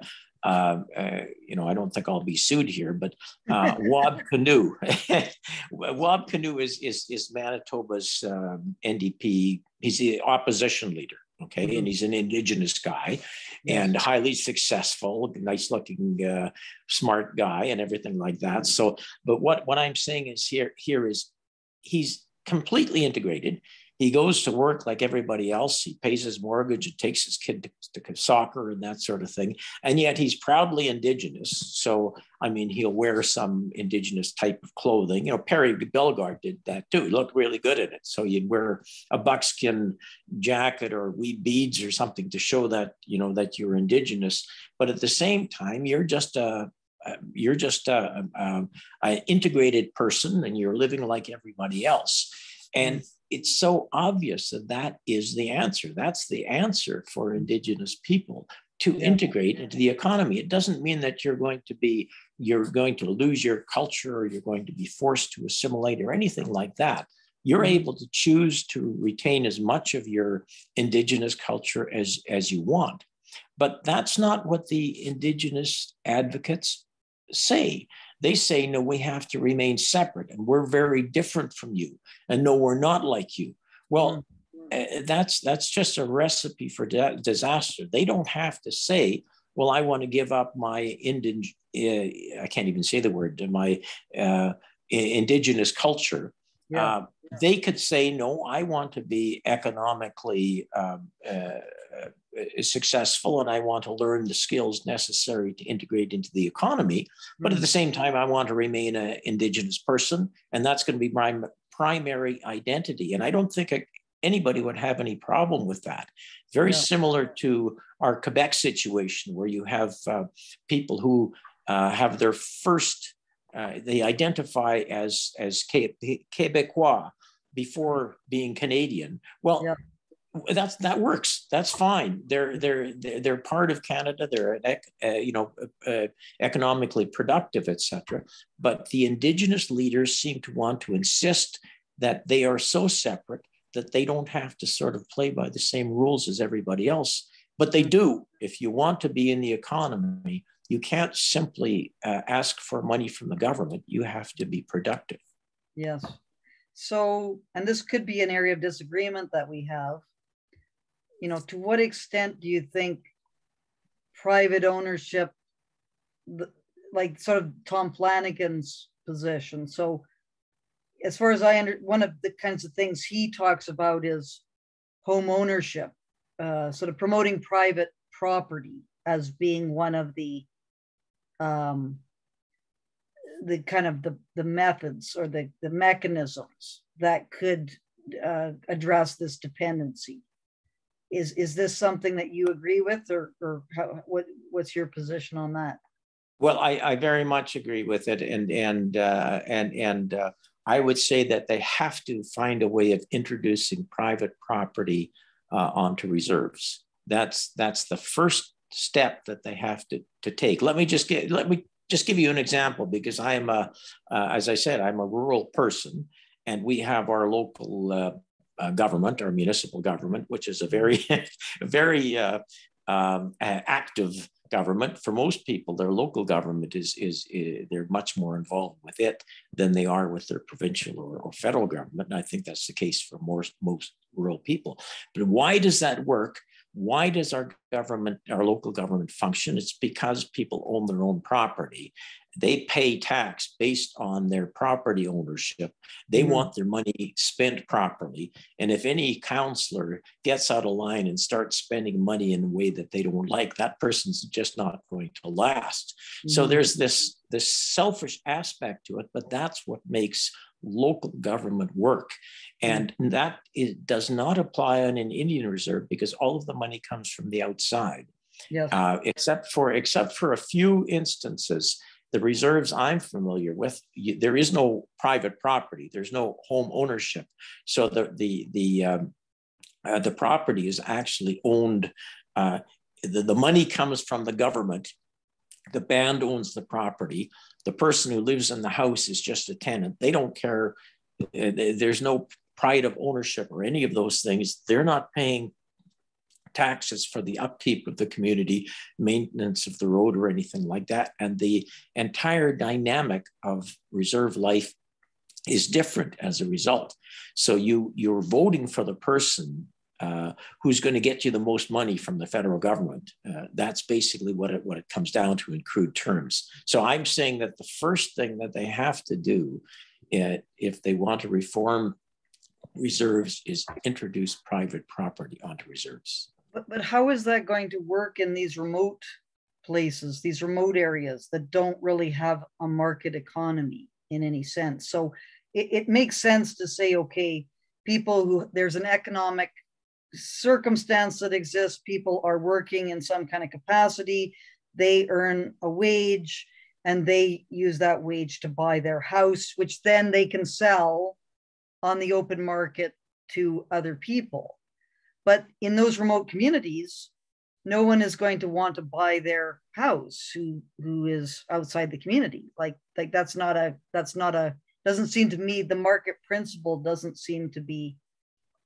Speaker 2: uh, uh, you know, I don't think I'll be sued here, but uh, Wab Kinew, Wab Kinew is, is, is Manitoba's um, NDP. He's the opposition leader. Okay, mm-hmm. and he's an indigenous guy and highly successful, nice looking, uh, smart guy, and everything like that. So, but what what I'm saying is here here is he's completely integrated. He goes to work like everybody else. He pays his mortgage and takes his kid to, to, soccer and that sort of thing. And yet he's proudly indigenous. So, I mean, he'll wear some indigenous type of clothing. You know, Perry Bellegarde did that too. He looked really good in it. So you'd wear a buckskin jacket or wee beads or something to show that, you know, that you're indigenous. But at the same time, you're just a, you're just a, a, integrated person and you're living like everybody else and mm. It's so obvious that that is the answer. That's the answer for Indigenous people to integrate into the economy. It doesn't mean that you're going to be you're going to lose your culture or you're going to be forced to assimilate or anything like that. You're mm-hmm. able to choose to retain as much of your indigenous culture as, as you want. But that's not what the indigenous advocates say. They say, no, we have to remain separate and we're very different from you. And no, we're not like you. Well, mm-hmm. that's that's just a recipe for di- disaster. They don't have to say, well, I want to give up my indig- uh, I can't even say the word, my uh, indigenous culture. Yeah. Uh, they could say, no, I want to be economically um, uh, is successful and I want to learn the skills necessary to integrate into the economy. But at the same time, I want to remain an Indigenous person, and that's going to be my primary identity. And I don't think anybody would have any problem with that. Very yeah. similar to our Quebec situation, where you have uh, people who uh, have their first, uh, they identify as, as Quebecois before being Canadian. Well, yeah that's that works. That's fine. They're they're they're part of canada. They're uh, you know uh, economically productive etc but the indigenous leaders seem to want to insist that they are so separate that they don't have to sort of play by the same rules as everybody else. But they do. If you want to be in the economy you can't simply uh, ask for money from the government. You have to be productive.
Speaker 1: Yes. So and this could be an area of disagreement that we have you know, to what extent do you think private ownership, like sort of Tom Flanagan's position? So, as far as I under, one of the kinds of things he talks about is home ownership, uh, sort of promoting private property as being one of the um, the kind of the, the methods or the, the mechanisms that could uh, address this dependency is is this something that you agree with, or or how, what what's your position on that?
Speaker 2: Well, I, I very much agree with it, and and uh, and and uh, I would say that they have to find a way of introducing private property uh, onto reserves. That's that's the first step that they have to, to take. Let me just get let me just give you an example because I am a, uh, as I said, I'm a rural person, and we have our local uh, government, or municipal government, which is a very, very uh, um, active government. For most people, their local government is, is, is, they're much more involved with it than they are with their provincial or, or federal government. And I think that's the case for most, most rural people. But why does that work? Why does our government, our local government function? It's because people own their own property. They pay tax based on their property ownership. They mm-hmm. want their money spent properly. And if any counselor gets out of line and starts spending money in a way that they don't like, that person's just not going to last. Mm-hmm. So there's this, this selfish aspect to it, but that's what makes local government work. And mm-hmm. that does not apply on an Indian reserve because all of the money comes from the outside. Yes. Uh, except for except for a few instances, the reserves I'm familiar with, you, there is no private property. There's no home ownership. So the the the um, uh, the property is actually owned. Uh, the, the money comes from the government. The band owns the property the person who lives in the house is just a tenant. They don't care. Uh, there's no pride of ownership or any of those things. They're not paying taxes for the upkeep of the community, maintenance of the road, or anything like that. And the entire dynamic of reserve life is different as a result. So you you're voting for the person uh, who's going to get you the most money from the federal government. Uh, that's basically what it, what it comes down to in crude terms. So I'm saying that the first thing that they have to do uh, if they want to reform reserves is introduce private property onto reserves.
Speaker 1: But, but how is that going to work in these remote places, these remote areas that don't really have a market economy in any sense? So it, it makes sense to say, okay, people who there's an economic circumstance that exists, people are working in some kind of capacity, they earn a wage, and they use that wage to buy their house, which then they can sell on the open market to other people. But in those remote communities, no one is going to want to buy their house who who is outside the community. Like like that's not a that's not a doesn't seem to me the market principle doesn't seem to be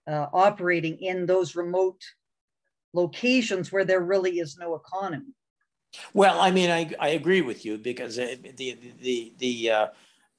Speaker 1: uh, operating in those remote locations where there really is no economy.
Speaker 2: Well, I mean, I, I agree with you because the the the uh,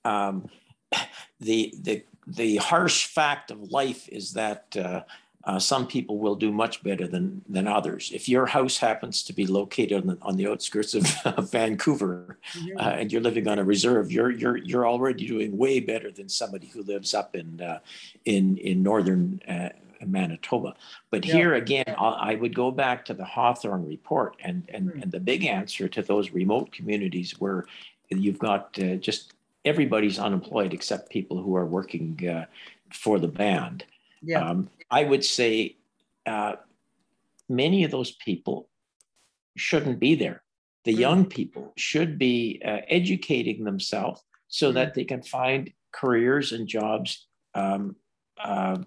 Speaker 2: um, the the the harsh fact of life is that uh, uh, some people will do much better than than others. If your house happens to be located on the, on the outskirts of, of Vancouver mm-hmm. uh, and you're living on a reserve, you're you're you're already doing way better than somebody who lives up in uh, in in northern uh, Manitoba. But yeah. here again, I would go back to the Hawthorn report, and and mm-hmm. and the big answer to those remote communities where you've got uh, just everybody's unemployed except people who are working uh, for the band. Yeah. Um, I would say uh, many of those people shouldn't be there. The mm young people should be uh, educating themselves so mm that they can find careers and jobs um, uh,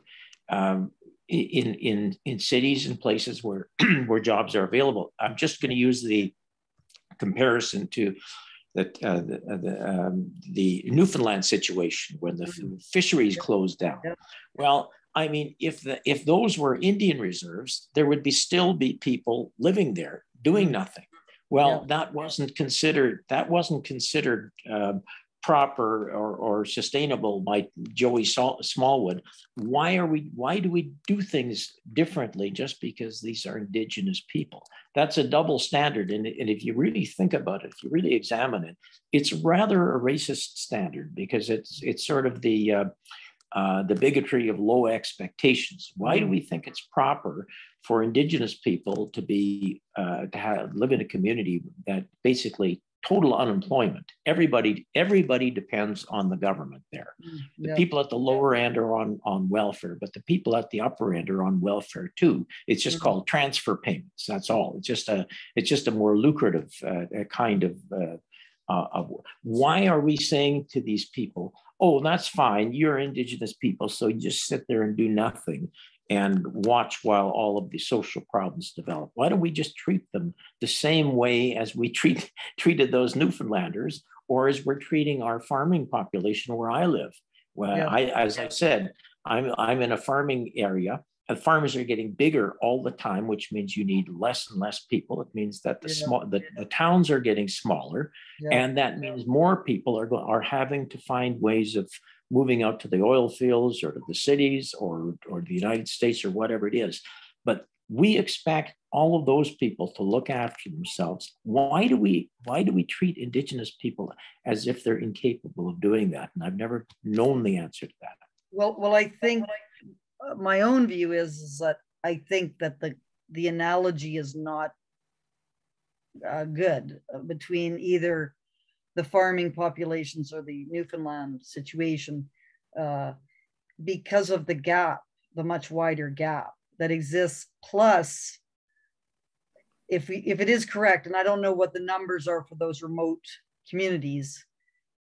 Speaker 2: um, in, in, in cities and places where, where jobs are available. I'm just going to use the comparison to that uh, the, uh, the, um, the, Newfoundland situation when the mm-hmm. fisheries closed down. Yeah. Well, I mean, if the if those were Indian reserves, there would be still be people living there doing mm-hmm. nothing. Well, yeah. that wasn't considered. That wasn't considered uh, proper or, or sustainable by Joey Smallwood. Why are we? Why do we do things differently just because these are Indigenous people? That's a double standard, and, and if you really think about it, if you really examine it, it's rather a racist standard because it's it's sort of the uh, uh, the bigotry of low expectations. Why do mm. we think it's proper for Indigenous people to be uh, to have, live in a community that basically total unemployment. Everybody, everybody depends on the government there. Mm, the yeah. people at the lower end are on, on welfare, but the people at the upper end are on welfare too. It's just mm-hmm. called transfer payments. That's all. It's just a it's just a more lucrative uh, kind of, uh, uh, of. Why are we saying to these people, "Oh, that's fine. You're Indigenous people, so you just sit there and do nothing." and watch while all of the social problems develop. Why don't we just treat them the same way as we treat, treated those Newfoundlanders or as we're treating our farming population where I live? Well, yeah. I, as I said, I'm, I'm in a farming area and farmers are getting bigger all the time, which means you need less and less people. It means that the yeah. small the, the towns are getting smaller, yeah. and that means more people are are having to find ways of moving out to the oil fields or to the cities or, or the United States or whatever it is. But we expect all of those people to look after themselves. Why do we why do we treat indigenous people as if they're incapable of doing that? And I've never known the answer to that.
Speaker 1: Well, well, I think my own view is, is that I think that the the analogy is not uh, good between either the farming populations or the Newfoundland situation uh, because of the gap, the much wider gap that exists. Plus, if we, if it is correct, and I don't know what the numbers are for those remote communities,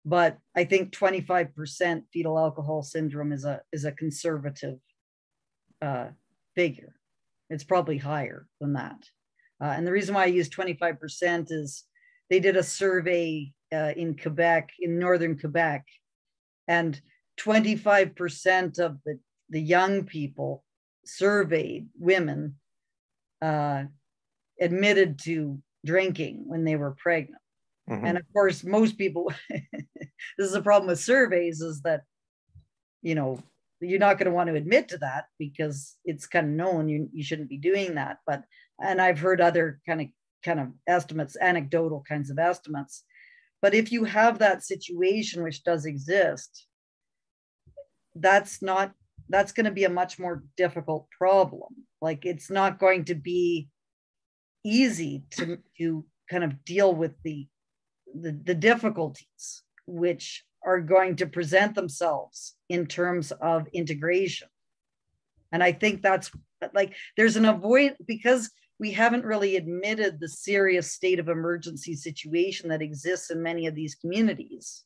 Speaker 1: but I think 25% fetal alcohol syndrome is a is a conservative uh, figure. It's probably higher than that. Uh, and the reason why I use 25% is they did a survey uh, in Quebec, in northern Quebec, and 25% of the, the young people surveyed, women, uh, admitted to drinking when they were pregnant. Mm-hmm. And of course, most people, this is a problem with surveys, is that, you know, you're not going to want to admit to that because it's kind of known you, you shouldn't be doing that. But, and I've heard other kind of kind of estimates, anecdotal kinds of estimates. But if you have that situation, which does exist, that's not that's going to be a much more difficult problem. Like it's not going to be easy to to kind of deal with the the, the difficulties which are going to present themselves in terms of integration. And I think that's like there's an avoid because we haven't really admitted the serious state of emergency situation that exists in many of these communities.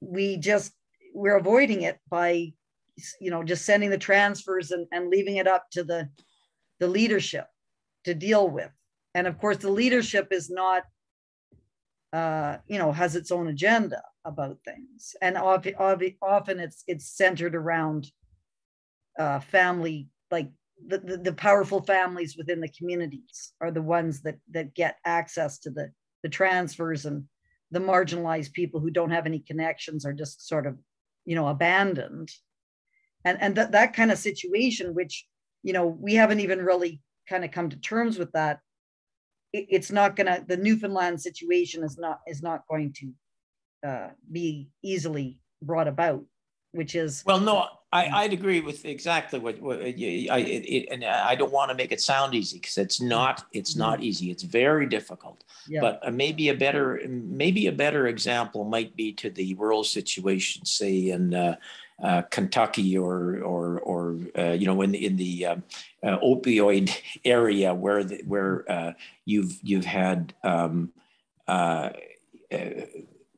Speaker 1: We just, we're avoiding it by, you know, just sending the transfers and, and leaving it up to the, the leadership to deal with. And of course, the leadership is not, uh, you know, has its own agenda about things. And often, often it's, it's centered around uh, family, like the, the, the, powerful families within the communities are the ones that that get access to the the transfers and the marginalized people who don't have any connections are just sort of you know abandoned and and that that kind of situation which you know we haven't even really kind of come to terms with that it's not gonna the newfoundland situation is not is not going to uh, be easily brought about which is
Speaker 2: well no I, I'd agree with exactly what, what I, it, and I don't want to make it sound easy because it's not. It's not mm-hmm. easy. It's very difficult. Yeah. But uh, maybe a better maybe a better example might be to the rural situation, say in uh, uh, Kentucky or or or uh, you know in in the um, uh, opioid area where the, where uh, you've you've had um,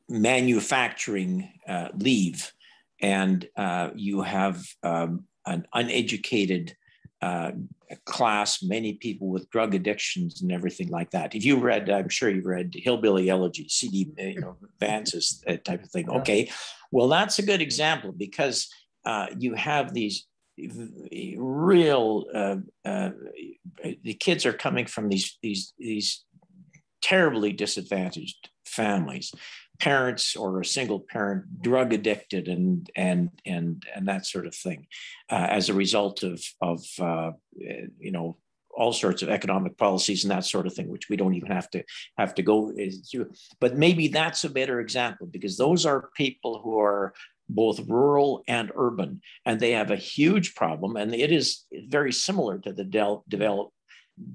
Speaker 2: manufacturing leave and uh, you have um, an uneducated uh, class, many people with drug addictions and everything like that. If you read, I'm sure you've read Hillbilly Elegy, J.D. You know, Vance's type of thing. Okay, well, that's a good example because uh, you have these real uh, uh, the kids are coming from these these these terribly disadvantaged families parents or a single parent drug addicted and and and and that sort of thing uh, as a result of of uh, you know all sorts of economic policies and that sort of thing which we don't even have to have to go through. But maybe that's a better example because those are people who are both rural and urban and they have a huge problem and it is very similar to the del- develop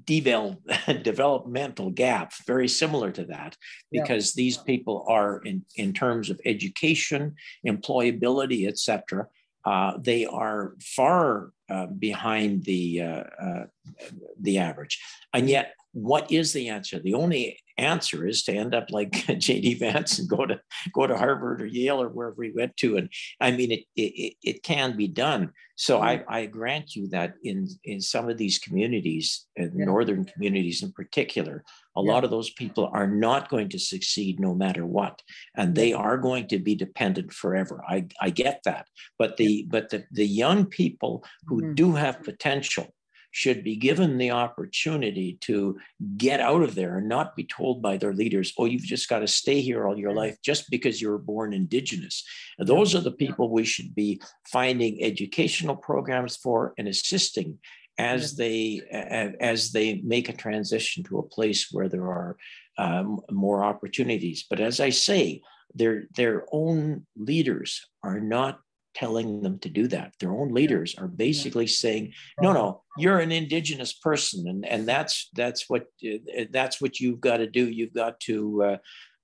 Speaker 2: devel- developmental gap very similar to that because yeah. these people are in, in terms of education employability etc uh, they are far uh, behind the uh, uh the average and yet what is the answer the only answer is to end up like J.D. Vance and go to go to Harvard or Yale or wherever he went to. And I mean, it it, it can be done. So I, mm-hmm. I grant you that in in some of these communities, northern communities in particular, a yeah. lot of those people are not going to succeed no matter what, and they are going to be dependent forever. I I get that, but the but the the young people who mm-hmm. do have potential should be given the opportunity to get out of there and not be told by their leaders, oh, you've just got to stay here all your life just because you were born indigenous. And those are the people we should be finding educational programs for and assisting as they as they make a transition to a place where there are um, more opportunities. But as I say, their their own leaders are not telling them to do that. Their own leaders are basically saying, "No, no, you're an indigenous person, and and that's that's what uh, that's what you've got to do. You've got to uh,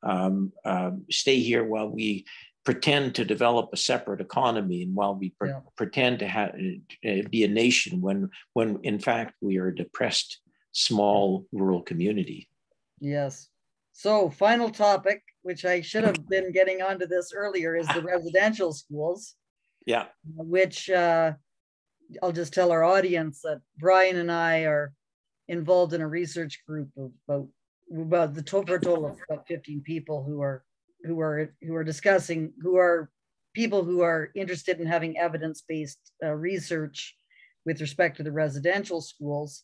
Speaker 2: um, uh, stay here while we." Pretend to develop a separate economy and while we pre- yeah. pretend to have uh, be a nation when when in fact we are a depressed small rural community
Speaker 1: yes so final topic which i should have been getting onto this earlier is the residential schools
Speaker 2: yeah.
Speaker 1: Which uh, I'll just tell our audience that Brian and I are involved in a research group of about about the total, for a total of about 15 people who are who are who are discussing who are people who are interested in having evidence-based uh, research with respect to the residential schools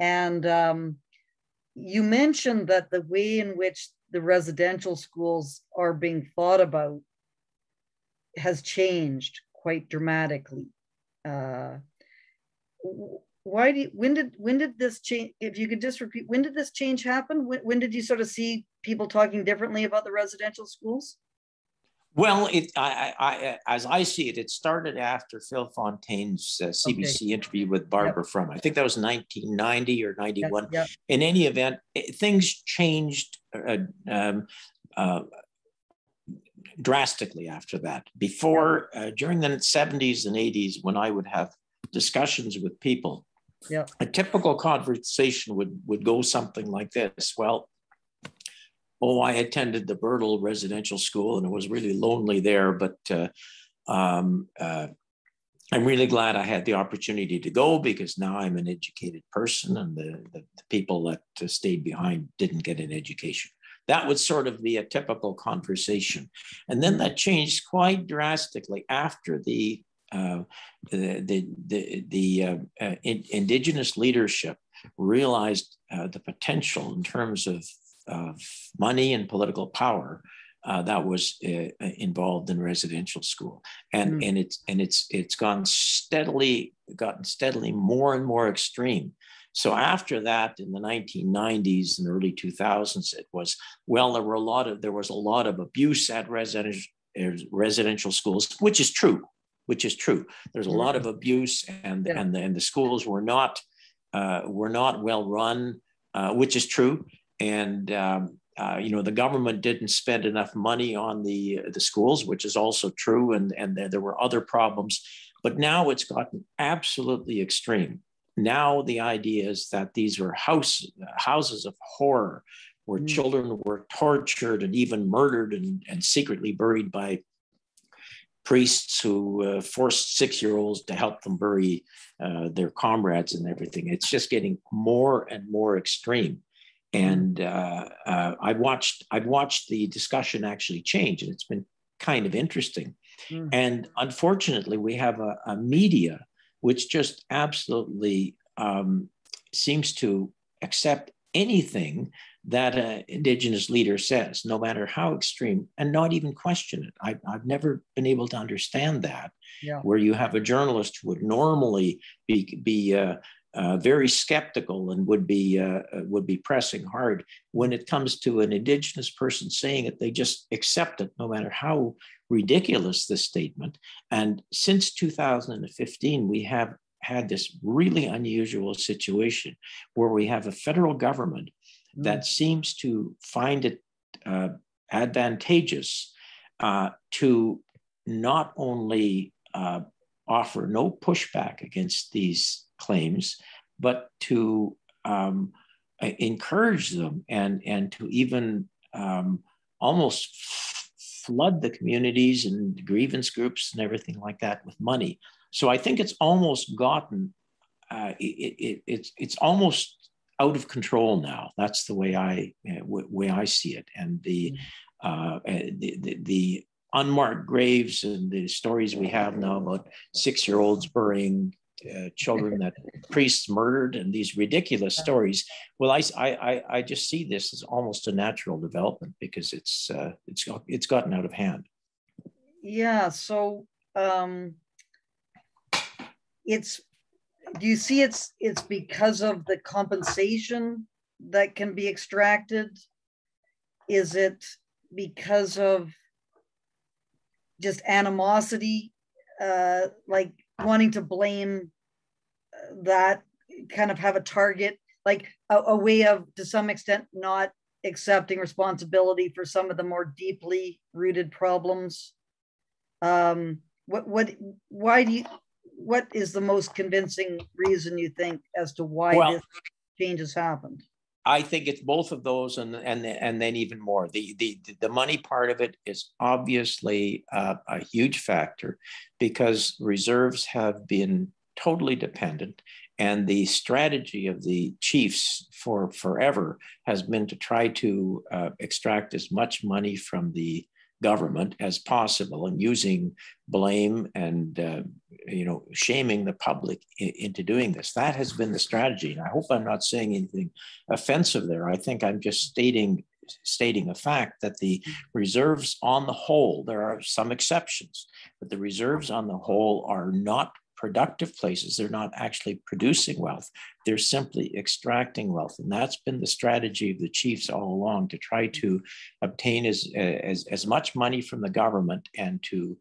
Speaker 1: and um, you mentioned that the way in which the residential schools are being thought about has changed quite dramatically. Uh, why do you, when did when did this change? If you could just repeat, when did this change happen? When, when did you sort of see people talking differently about the residential schools?
Speaker 2: Well, it, I, I, as I see it, it started after Phil Fontaine's uh, CBC okay. interview with Barbara yep. Frum. I think that was 1990 or 91. Yep. Yep. In any event, it, things changed uh, um, uh, drastically after that. Before, uh, during the 70s and 80s, when I would have discussions with people,
Speaker 1: yeah.
Speaker 2: a typical conversation would, would go something like this. Well, oh, I attended the Birtle residential school and it was really lonely there, but uh, um, uh, I'm really glad I had the opportunity to go because now I'm an educated person and the, the, the people that uh, stayed behind didn't get an education. That would sort of be a typical conversation. And then that changed quite drastically after the the the the, the uh, uh, in, indigenous leadership realized uh, the potential in terms of, of money and political power uh, that was uh, involved in residential school, and mm. and it's and it's it's gone steadily gotten steadily more and more extreme. So after that, in the 1990s and early 2000s, it was well, there were a lot of there was a lot of abuse at residential residential schools, which is true, which is true. There's a lot of abuse, and yeah. and the, and the schools were not uh, were not well run, uh, which is true. And um, uh, you know the government didn't spend enough money on the the schools, which is also true. And and there were other problems, but now it's gotten absolutely extreme. Now the idea is that these were house, houses of horror where mm. children were tortured and even murdered and, and secretly buried by priests who uh, forced six-year-olds to help them bury uh, their comrades and everything. It's just getting more and more extreme. And uh, uh I've watched I've watched the discussion actually change, and it's been kind of interesting. Mm. And unfortunately, we have a, a media which just absolutely um, seems to accept anything that an indigenous leader says, no matter how extreme, and not even question it. I, have never been able to understand that,
Speaker 1: yeah.
Speaker 2: where you have a journalist who would normally be, be uh, uh, very skeptical and would be uh, uh would be pressing hard when it comes to an indigenous person saying it they just accept it no matter how ridiculous this statement and since 2015 we have had this really unusual situation where we have a federal government mm. that seems to find it uh, advantageous uh, to not only uh, offer no pushback against these claims, but to um, encourage them and, and to even um, almost f- flood the communities and grievance groups and everything like that with money. So I think it's almost gotten, uh, it, it, it's, it's almost out of control now. That's the way I, uh, way I see it. And the, mm-hmm. uh, the, the, the unmarked graves and the stories we have now about six year olds burying uh, children that priests murdered and these ridiculous stories. Well, I, I, I just see this as almost a natural development because it's, uh, it's, it's gotten out of hand.
Speaker 1: Yeah. So um, it's, do you see it's, it's because of the compensation that can be extracted? Is it because of just animosity, uh, like wanting to blame uh, that, kind of have a target, like a, a way of, to some extent, not accepting responsibility for some of the more deeply rooted problems. Um, what, what, why do you, what is the most convincing reason you think as to why well, this change has happened?
Speaker 2: I think it's both of those, and and and then even more. The the the money part of it is obviously uh, a huge factor, because reserves have been totally dependent, and the strategy of the chiefs for forever has been to try to uh, extract as much money from the government as possible and using blame and uh, you know shaming the public into doing this. That has been the strategy and i hope i'm not saying anything offensive there. I think i'm just stating stating a fact that the reserves on the whole there are some exceptions but the reserves on the whole are not productive places. They're not actually producing wealth. They're simply extracting wealth. And that's been the strategy of the chiefs all along to try to obtain as, as, as much money from the government and to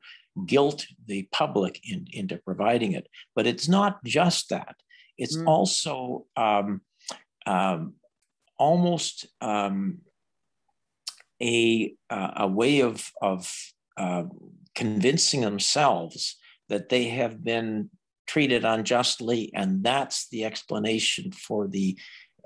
Speaker 2: guilt the public in, into providing it. But it's not just that, it's mm. also um, um, almost um, a, a way of, of uh, convincing themselves that they have been treated unjustly, and that's the explanation for the,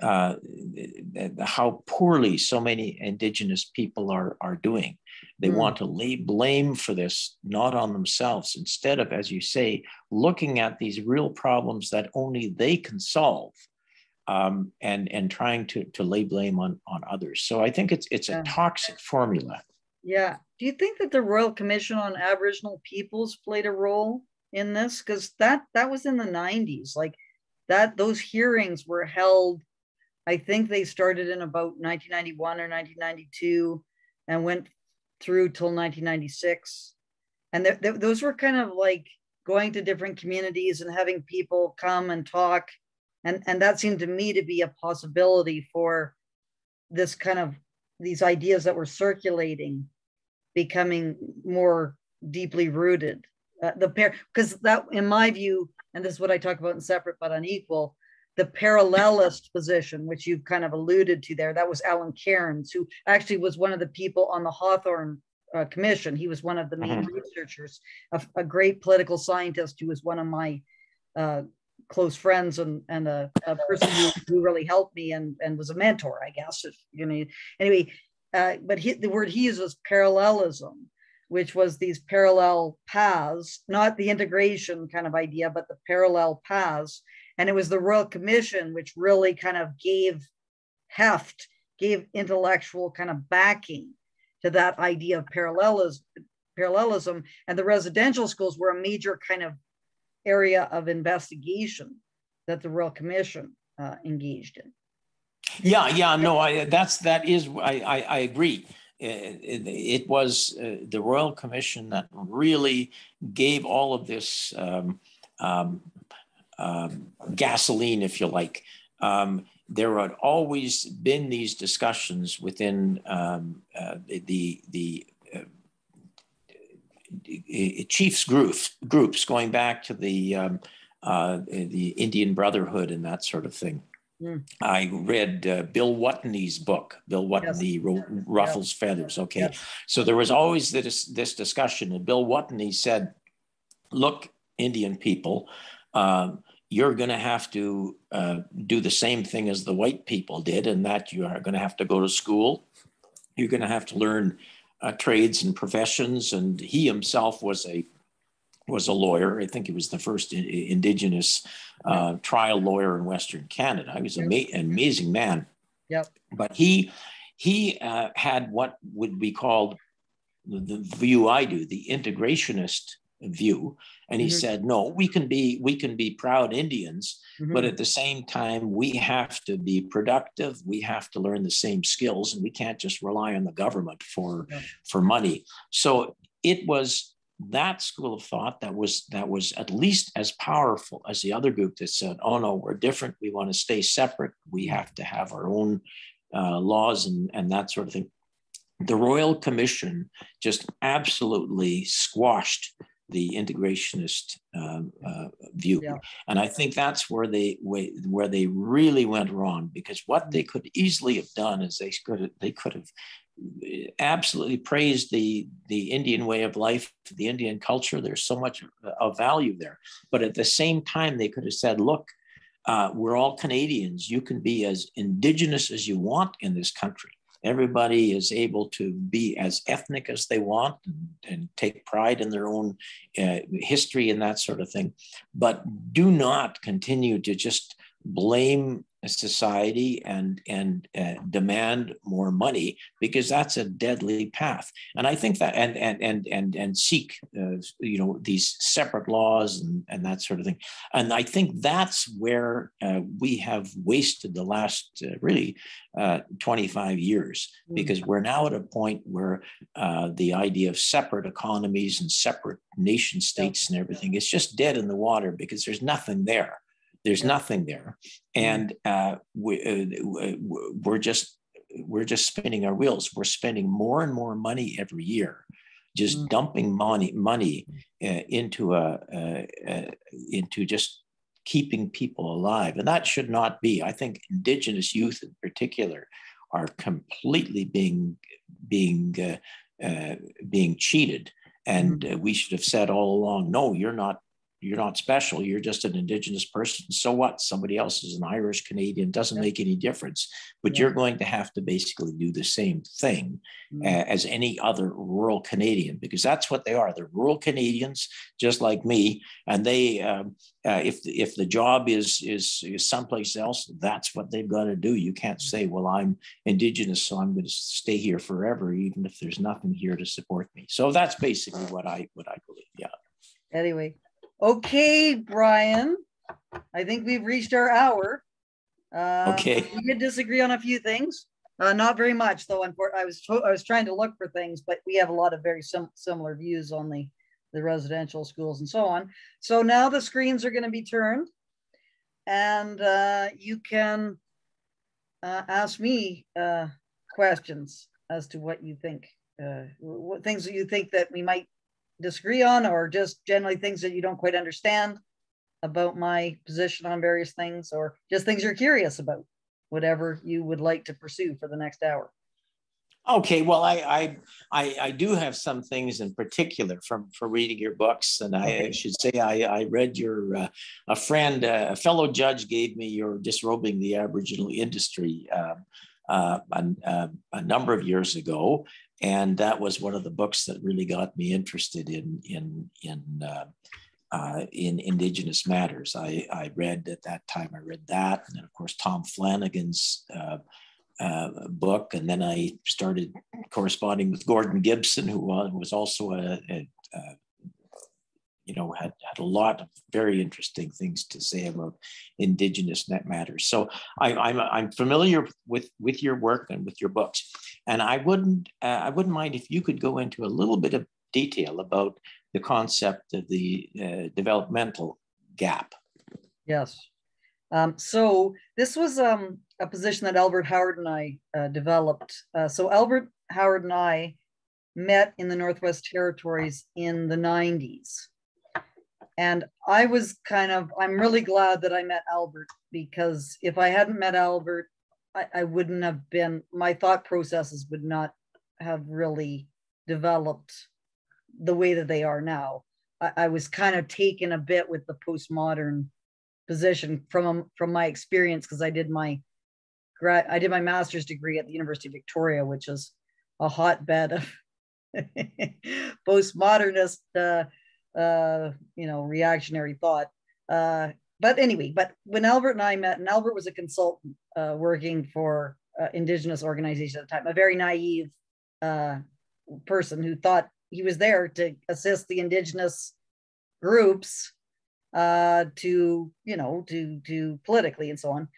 Speaker 2: uh, the, the how poorly so many Indigenous people are are doing. They mm. want to lay blame for this not on themselves, instead of, as you say, looking at these real problems that only they can solve. Um, and and trying to to lay blame on on others. So I think it's it's a toxic formula.
Speaker 1: Yeah. Do you think that the Royal Commission on Aboriginal Peoples played a role in this? Because that that was in the 90s. Like that those hearings were held, I think they started in about 1991 or 1992 and went through till 1996. And th- th- those were kind of like going to different communities and having people come and talk. And, and that seemed to me to be a possibility for this kind of these ideas that were circulating becoming more deeply rooted. Uh, the pair, because that, in my view, and this is what I talk about in separate but unequal, the parallelist position, which you've kind of alluded to there, that was Alan Cairns, who actually was one of the people on the Hawthorn uh, Commission. He was one of the main mm-hmm. researchers, a, a, great political scientist who was one of my uh, close friends and and a, a person who, who, really helped me and and was a mentor, I guess. If, you know, anyway, uh, but he, the word he uses parallelism, which was these parallel paths, not the integration kind of idea, but the parallel paths. And it was the Royal Commission which really kind of gave heft, gave intellectual kind of backing to that idea of parallelism. Parallelism and the residential schools were a major kind of area of investigation that the Royal Commission uh, engaged in.
Speaker 2: Yeah, yeah, no, I, that's that is I I, I agree. It, it, it was uh, the Royal Commission that really gave all of this um, um, um, gasoline, if you like. Um, there had always been these discussions within um, uh, the the uh, chiefs groups groups going back to the um, uh, the Indian Brotherhood and that sort of thing. Mm. I read uh, Bill Wuttunee's book. Bill Wuttunee yes. ruffles feathers. Okay, yes. so there was always this this discussion, and Bill Wuttunee said, "Look, Indian people." Um, you're going to have to uh, do the same thing as the white people did, and that you are going to have to go to school. You're going to have to learn uh, trades and professions. And he himself was a was a lawyer. I think he was the first in, indigenous uh, trial lawyer in Western Canada. He was an amazing man.
Speaker 1: Yep.
Speaker 2: But he he uh, had what would be called the view I do, the integrationist view, and he mm-hmm. said, "No, we can be we can be proud Indians, mm-hmm. but at the same time, we have to be productive. We have to learn the same skills, and we can't just rely on the government for yeah. for money." So it was that school of thought that was that was at least as powerful as the other group that said, "Oh no, we're different. We want to stay separate. We have to have our own uh, laws and and that sort of thing." The Royal Commission just absolutely squashed the integrationist um, uh, view, yeah. and I think that's where they where they really went wrong because what they could easily have done is they could they could have absolutely praised the the Indian way of life, the Indian culture. There's so much of value there. But at the same time, they could have said, "Look, uh, we're all Canadians. You can be as indigenous as you want in this country. Everybody is able to be as ethnic as they want and, and take pride in their own uh, history and that sort of thing. But do not continue to just blame society and and uh, demand more money because that's a deadly path. And i think that and and and and, and seek uh, you know these separate laws and, and that sort of thing. And i think that's where uh, we have wasted the last uh, really uh, 25 years mm. because we're now at a point where uh, the idea of separate economies and separate nation states and everything is just dead in the water because there's nothing there there's nothing there, and uh, we, uh, we're just we're just spinning our wheels. We're spending more and more money every year, just mm. dumping money money uh, into a into just keeping people alive, and that should not be. I think Indigenous youth in particular are completely being being uh, uh, being cheated, and mm. uh, we should have said all along, no, you're not you're not special. You're just an Indigenous person. So what? Somebody else is an Irish Canadian. Doesn't make any difference. But yeah. you're going to have to basically do the same thing mm-hmm. as any other rural Canadian because that's what they are. They're rural Canadians, just like me. And they, um, uh, if if the job is, is is someplace else, that's what they've got to do. You can't say, "Well, I'm Indigenous, so I'm going to stay here forever," even if there's nothing here to support me. So that's basically what I what I believe. Yeah.
Speaker 1: Anyway, Okay, Brian, I think we've reached our hour.
Speaker 2: Uh, okay.
Speaker 1: We did disagree on a few things. Uh, not very much, though. I was I was trying to look for things, but we have a lot of very sim similar views on the the residential schools and so on. So now the screens are going to be turned, and uh, you can uh, ask me uh, questions as to what you think, uh, what things that you think that we might disagree on or just generally things that you don't quite understand about my position on various things or just things you're curious about whatever you would like to pursue for the next hour.
Speaker 2: Okay well i i i, I do have some things in particular from for reading your books and i, I should say i i read your uh, a friend uh, a fellow judge gave me your disrobing the aboriginal industry um, uh, a, a, number of years ago, and that was one of the books that really got me interested in in in uh, uh, in indigenous matters. I, I read at that time. I read that, and then of course Tom Flanagan's uh, uh book, and then I started corresponding with Gordon Gibson, who was also a, a, a you know, had, had a lot of very interesting things to say about indigenous net matters. So I, I'm, I'm familiar with with your work and with your books, and I wouldn't uh, I wouldn't mind if you could go into a little bit of detail about the concept of the uh, developmental gap.
Speaker 1: Yes. Um, so this was um, a position that Albert Howard and I uh, developed. Uh, so Albert Howard and I met in the Northwest Territories in the 90s. And I was kind of, I'm really glad that I met Albert because if I hadn't met Albert, I, I wouldn't have been, my thought processes would not have really developed the way that they are now. I, I was kind of taken a bit with the postmodern position from from my experience because I did my grad I did my master's degree at the University of Victoria, which is a hotbed of postmodernist uh, uh, you know reactionary thought. Uh, but anyway, but when Albert and I met, and Albert was a consultant uh, working for uh, Indigenous organizations at the time, a very naive uh, person who thought he was there to assist the Indigenous groups uh, to, you know, to to politically and so on,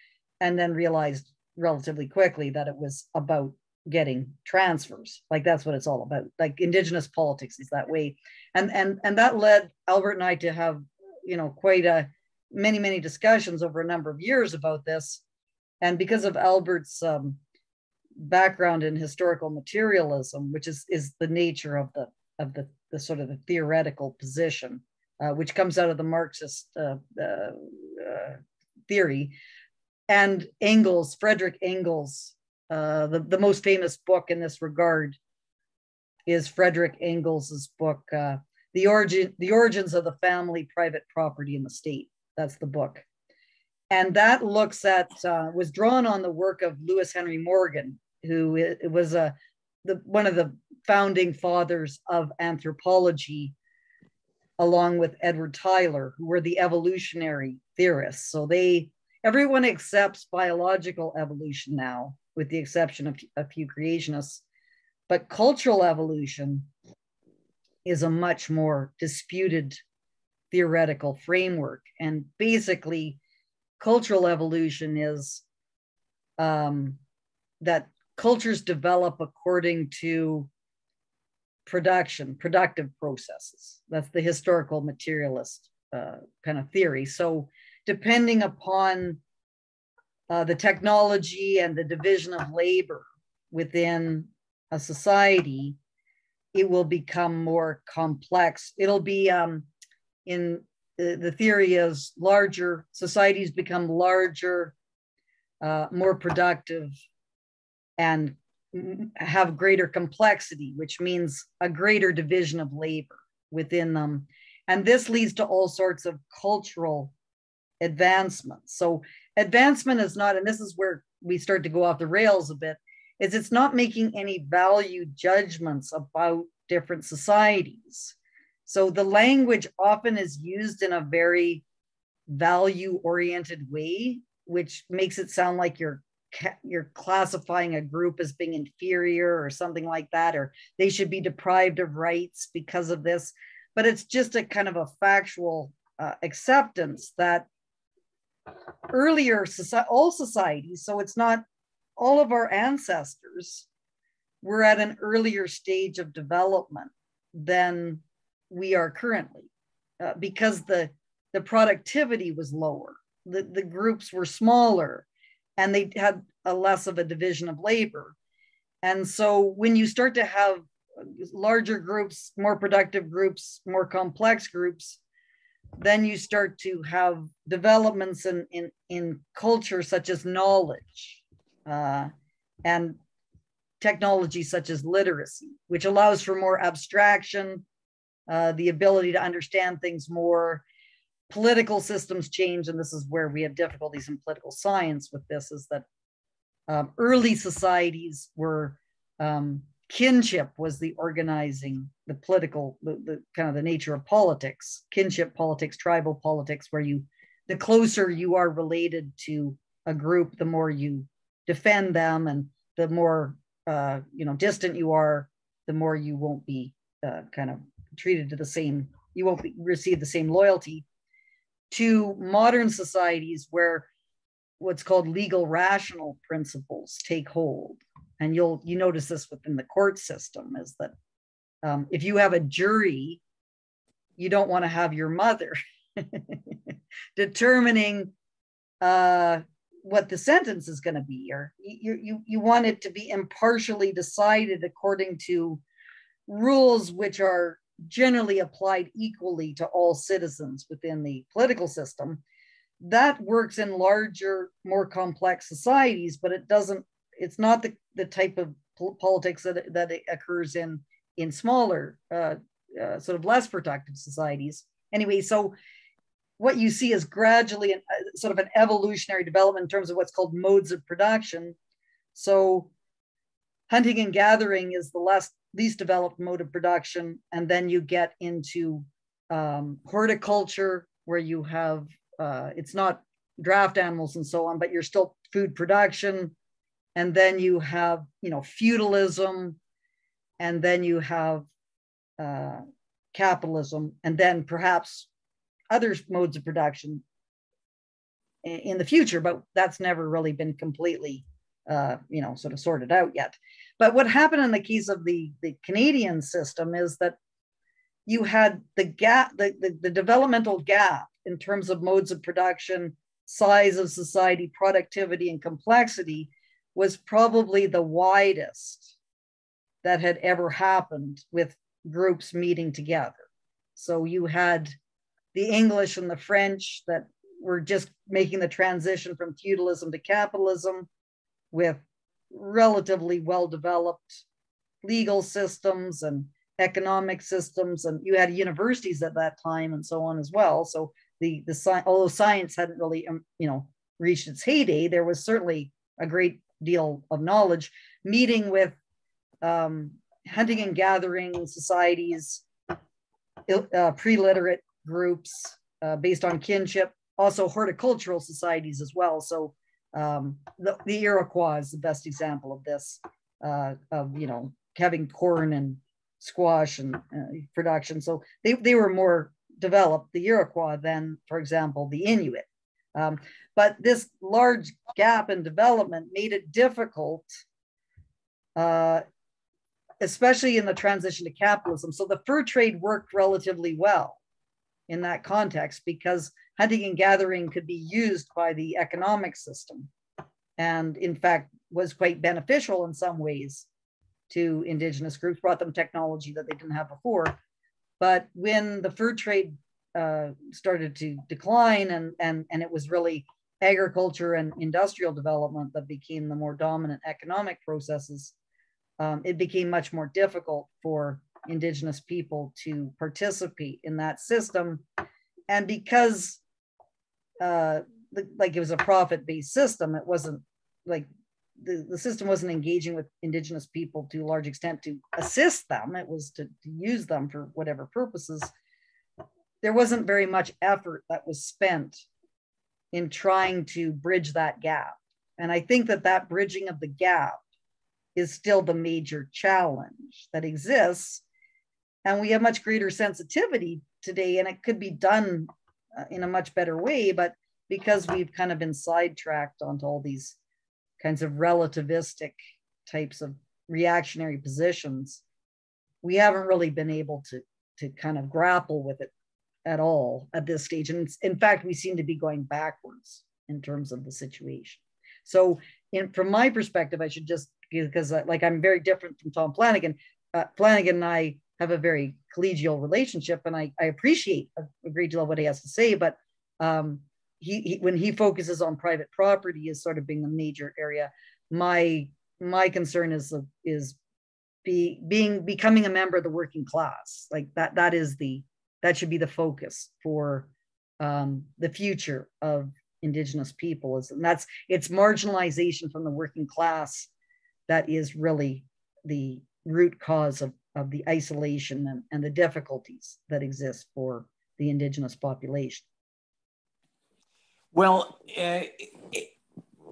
Speaker 1: and then realized relatively quickly that it was about getting transfers. Like that's what it's all about. Like indigenous politics is that way. And and and that led albert and i to have you know quite a many many discussions over a number of years about this and because of albert's um, background in historical materialism which is is the nature of the of the, the sort of the theoretical position uh, which comes out of the marxist uh, uh, uh theory and engels frederick engels uh, the, the most famous book in this regard is Frederick Engels's book, uh, the origin the origins of the family, private property, and the state. That's the book, and that looks at uh, was drawn on the work of Lewis Henry Morgan, who was a the one of the founding fathers of anthropology, along with Edward Tylor, who were the evolutionary theorists. So they everyone accepts biological evolution now with the exception of a few creationists. But cultural evolution is a much more disputed theoretical framework. And basically, cultural evolution is um, that cultures develop according to production, productive processes. That's the historical materialist uh, kind of theory. So, depending upon uh, the technology and the division of labor within a society, it will become more complex. It'll be um, in the, the theory is larger societies become larger, uh, more productive, and have greater complexity, which means a greater division of labor within them. And this leads to all sorts of cultural advancements. So advancement is not, and this is where we start to go off the rails a bit, is it's not making any value judgments about different societies. So the language often is used in a very value oriented way, which makes it sound like you're you're classifying a group as being inferior or something like that, or they should be deprived of rights because of this. But it's just a kind of a factual uh, acceptance that earlier society, all societies, so it's not all of our ancestors were at an earlier stage of development than we are currently uh, because the the productivity was lower. The, the groups were smaller and they had a less of a division of labor. And so when you start to have larger groups more productive groups more complex groups then you start to have developments in, in, in culture such as knowledge uh, and technology such as literacy, which allows for more abstraction, uh, the ability to understand things more. Political systems change, and this is where we have difficulties in political science with this, is that um, early societies were um, kinship was the organizing the political the, the kind of the nature of politics kinship politics tribal politics where you the closer you are related to a group the more you defend them and the more uh, you know distant you are the more you won't be uh, kind of treated to the same you won't be, receive the same loyalty to modern societies where what's called legal rational principles take hold. And you'll you notice this within the court system is that um, if you have a jury you don't want to have your mother determining uh, what the sentence is going to be or you, you you want it to be impartially decided according to rules which are generally applied equally to all citizens within the political system. That works in larger, more complex societies, but it doesn't, it's not the, the type of politics that, that occurs in, in smaller, uh, uh, sort of less productive societies. Anyway, so what you see is gradually an, uh, sort of an evolutionary development in terms of what's called modes of production. So hunting and gathering is the less least developed mode of production, and then you get into um, horticulture where you have uh, it's not draft animals and so on, but you're still food production, and then you have you know feudalism, and then you have uh, capitalism, and then perhaps other modes of production in the future, but that's never really been completely, uh, you know, sort of sorted out yet. But what happened in the case of the, the Canadian system is that you had the gap, the, the, the developmental gap in terms of modes of production, size of society, productivity, and complexity was probably the widest that had ever happened with groups meeting together. So you had the English and the French that were just making the transition from feudalism to capitalism with relatively well developed legal systems and economic systems and you had universities at that time and so on as well so the the although science hadn't really um, you know reached its heyday there was certainly a great deal of knowledge meeting with um, hunting and gathering societies uh, pre-literate groups uh, based on kinship, also horticultural societies as well. So um, the, the, Iroquois is the best example of this, uh, of, you know, having corn and squash and uh, production. So they, they were more developed, the Iroquois, than, for example, the Inuit. Um, but this large gap in development made it difficult, uh, especially in the transition to capitalism. So the fur trade worked relatively well in that context because hunting and gathering could be used by the economic system and in fact was quite beneficial in some ways to indigenous groups brought them technology that they didn't have before. But when the fur trade uh, started to decline and, and, and it was really agriculture and industrial development that became the more dominant economic processes um, it became much more difficult for indigenous people to participate in that system. And because uh, like it was a profit-based system. It wasn't like the, the system wasn't engaging with indigenous people to a large extent to assist them. It was to, to use them for whatever purposes. There wasn't very much effort that was spent in trying to bridge that gap. And i think that that bridging of the gap is still the major challenge that exists. And we have much greater sensitivity today and it could be done uh, in a much better way but because we've kind of been sidetracked onto all these kinds of relativistic types of reactionary positions we haven't really been able to to kind of grapple with it at all at this stage. And in fact we seem to be going backwards in terms of the situation. So in, from my perspective i should just because uh, like i'm very different from tom flanagan uh, flanagan and i have a very collegial relationship, and I, I appreciate a, a, great deal of what he has to say. But um, he, he, when he focuses on private property as sort of being a major area, my my concern is is be being becoming a member of the working class. Like that that is the that should be the focus for um, the future of indigenous peoples, and that's it's marginalization from the working class that is really the root cause of of the isolation and, and the difficulties that exist for the indigenous population.
Speaker 2: Well, uh,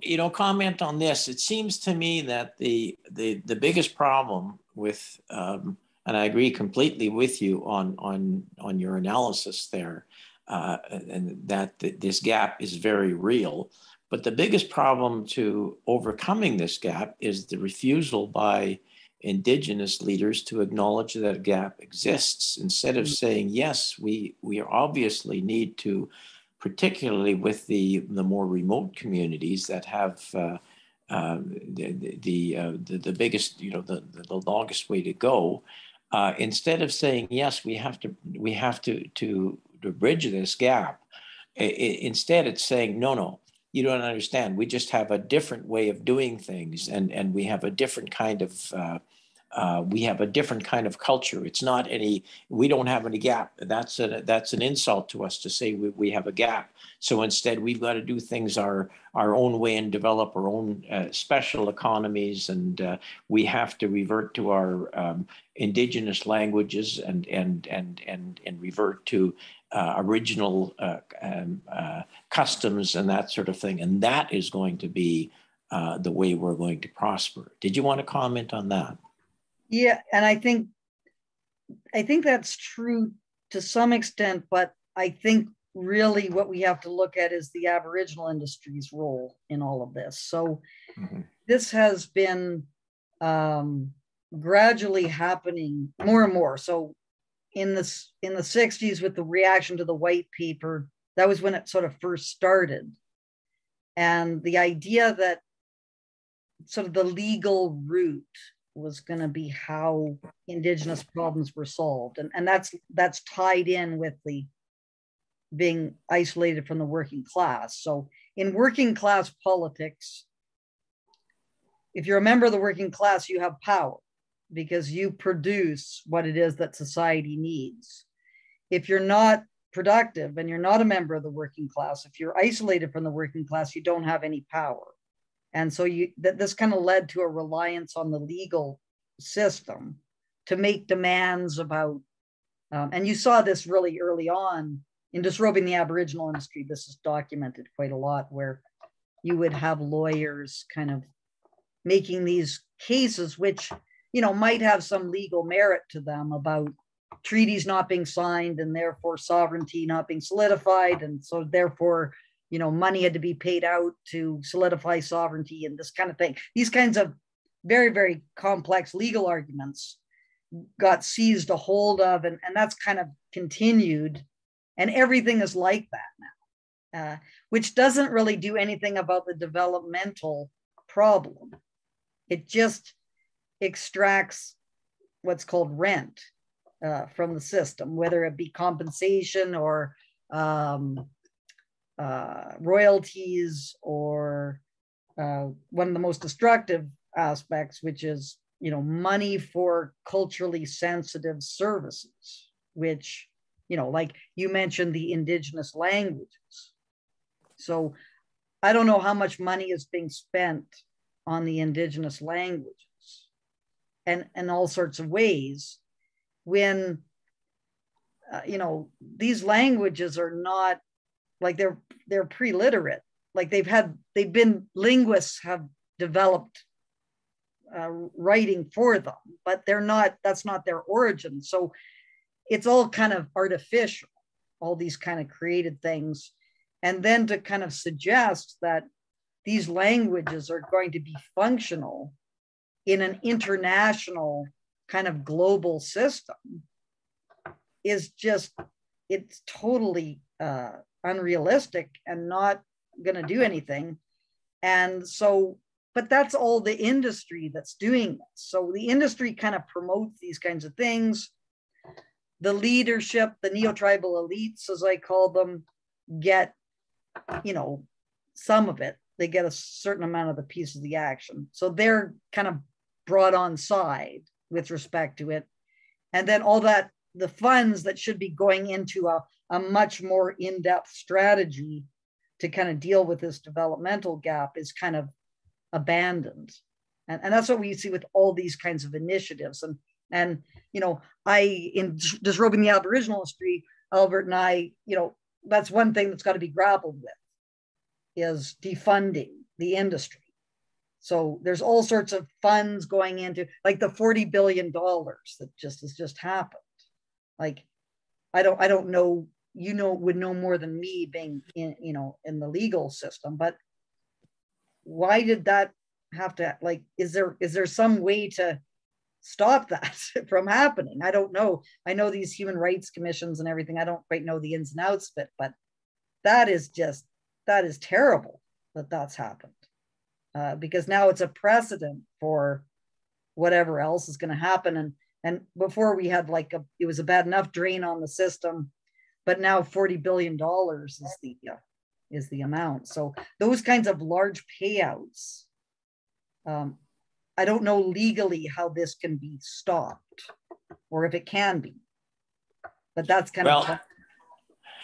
Speaker 2: you know, comment on this. It seems to me that the the, the biggest problem with, um, and I agree completely with you on on on your analysis there, uh, and that th- this gap is very real. But the biggest problem to overcoming this gap is the refusal by indigenous leaders to acknowledge that a gap exists instead of mm-hmm. saying yes we we obviously need to particularly with the the more remote communities that have uh, uh, the the, uh, the, the biggest you know the, the longest way to go uh, instead of saying yes, we have to we have to to to bridge this gap. It, instead, it's saying no, no, you don't understand. We just have a different way of doing things, and and we have a different kind of uh, uh, we have a different kind of culture. It's not any, we don't have any gap. That's a, that's an insult to us to say we, we have a gap. So instead, we've got to do things our our own way and develop our own uh, special economies, and uh, we have to revert to our um, indigenous languages and and and and and revert to uh, original uh, um, uh, customs and that sort of thing. And that is going to be the way we're going to prosper. Did you want to comment on that?
Speaker 1: Yeah, and I think I think that's true to some extent, but I think really what we have to look at is the Aboriginal industry's role in all of this. So mm-hmm. this has been um, gradually happening more and more. So in this in the 60s with the reaction to the white paper, that was when it sort of first started. And the idea that sort of the legal route was going to be how indigenous problems were solved. And, and that's that's tied in with the being isolated from the working class. So in working class politics if you're a member of the working class you have power because you produce what it is that society needs. If you're not productive and you're not a member of the working class if you're isolated from the working class you don't have any power. And so you that this kind of led to a reliance on the legal system to make demands about um, and you saw this really early on in disrobing the aboriginal industry. This is documented quite a lot where you would have lawyers kind of making these cases which you know might have some legal merit to them about treaties not being signed and therefore sovereignty not being solidified and so therefore you know, money had to be paid out to solidify sovereignty and this kind of thing. These kinds of very, very complex legal arguments got seized a hold of, and, and that's kind of continued. And everything is like that now, uh, which doesn't really do anything about the developmental problem. It just extracts what's called rent uh, from the system, whether it be compensation or um, uh, royalties or uh, one of the most destructive aspects, which is you know money for culturally sensitive services, which you know like you mentioned the indigenous languages. So I don't know how much money is being spent on the indigenous languages and and all sorts of ways when uh, you know these languages are not like they're they're pre-literate. Like they've had they've been linguists have developed uh, writing for them but they're not that's not their origin. So it's all kind of artificial all these kind of created things. And then to kind of suggest that these languages are going to be functional in an international kind of global system is just it's totally uh, unrealistic and not going to do anything. And so, but that's all the industry that's doing this. So the industry kind of promotes these kinds of things. The leadership, the neo tribal elites, as I call them, get, you know, some of it. They get a certain amount of the piece of the action. So they're kind of brought on side with respect to it. And then all that, the funds that should be going into a a much more in-depth strategy to kind of deal with this developmental gap is kind of abandoned. And, and that's what we see with all these kinds of initiatives. And and you know i in disrobing the aboriginal history albert and i you know that's one thing that's got to be grappled with is defunding the industry so there's all sorts of funds going into like the 40 billion dollars that just has just happened. Like i don't i don't know you know would know more than me being in you know in the legal system but why did that have to like is there is there some way to stop that from happening? I don't know. I know these human rights commissions and everything i don't quite know the ins and outs it but that is just that is terrible that that's happened uh, because now it's a precedent for whatever else is going to happen and And before we had like a, it was a bad enough drain on the system, but now forty billion dollars is the uh, is the amount. So those kinds of large payouts. Um, I don't know legally how this can be stopped, or if it can be. But that's kind
Speaker 2: well,
Speaker 1: of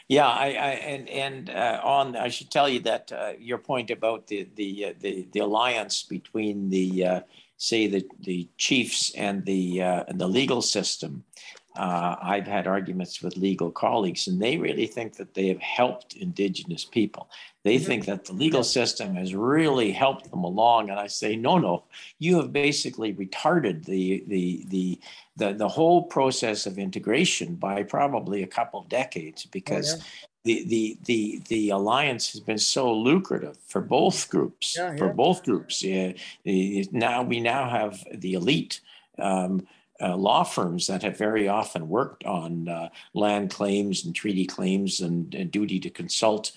Speaker 2: yeah, I, I and and uh, on I should tell you that uh, your point about the the uh, the, the alliance between the uh, say the the chiefs and the uh, and the legal system. Uh, I've had arguments with legal colleagues, and they really think that they have helped Indigenous people. They mm-hmm. think that the legal system has really helped them along, and I say, no, no, you have basically retarded the the the the, the whole process of integration by probably a couple of decades because. Oh, yeah. The, the the the alliance has been so lucrative for both groups yeah, for both groups yeah, now we now have the elite um, uh, law firms that have very often worked on uh, land claims and treaty claims and, and duty to consult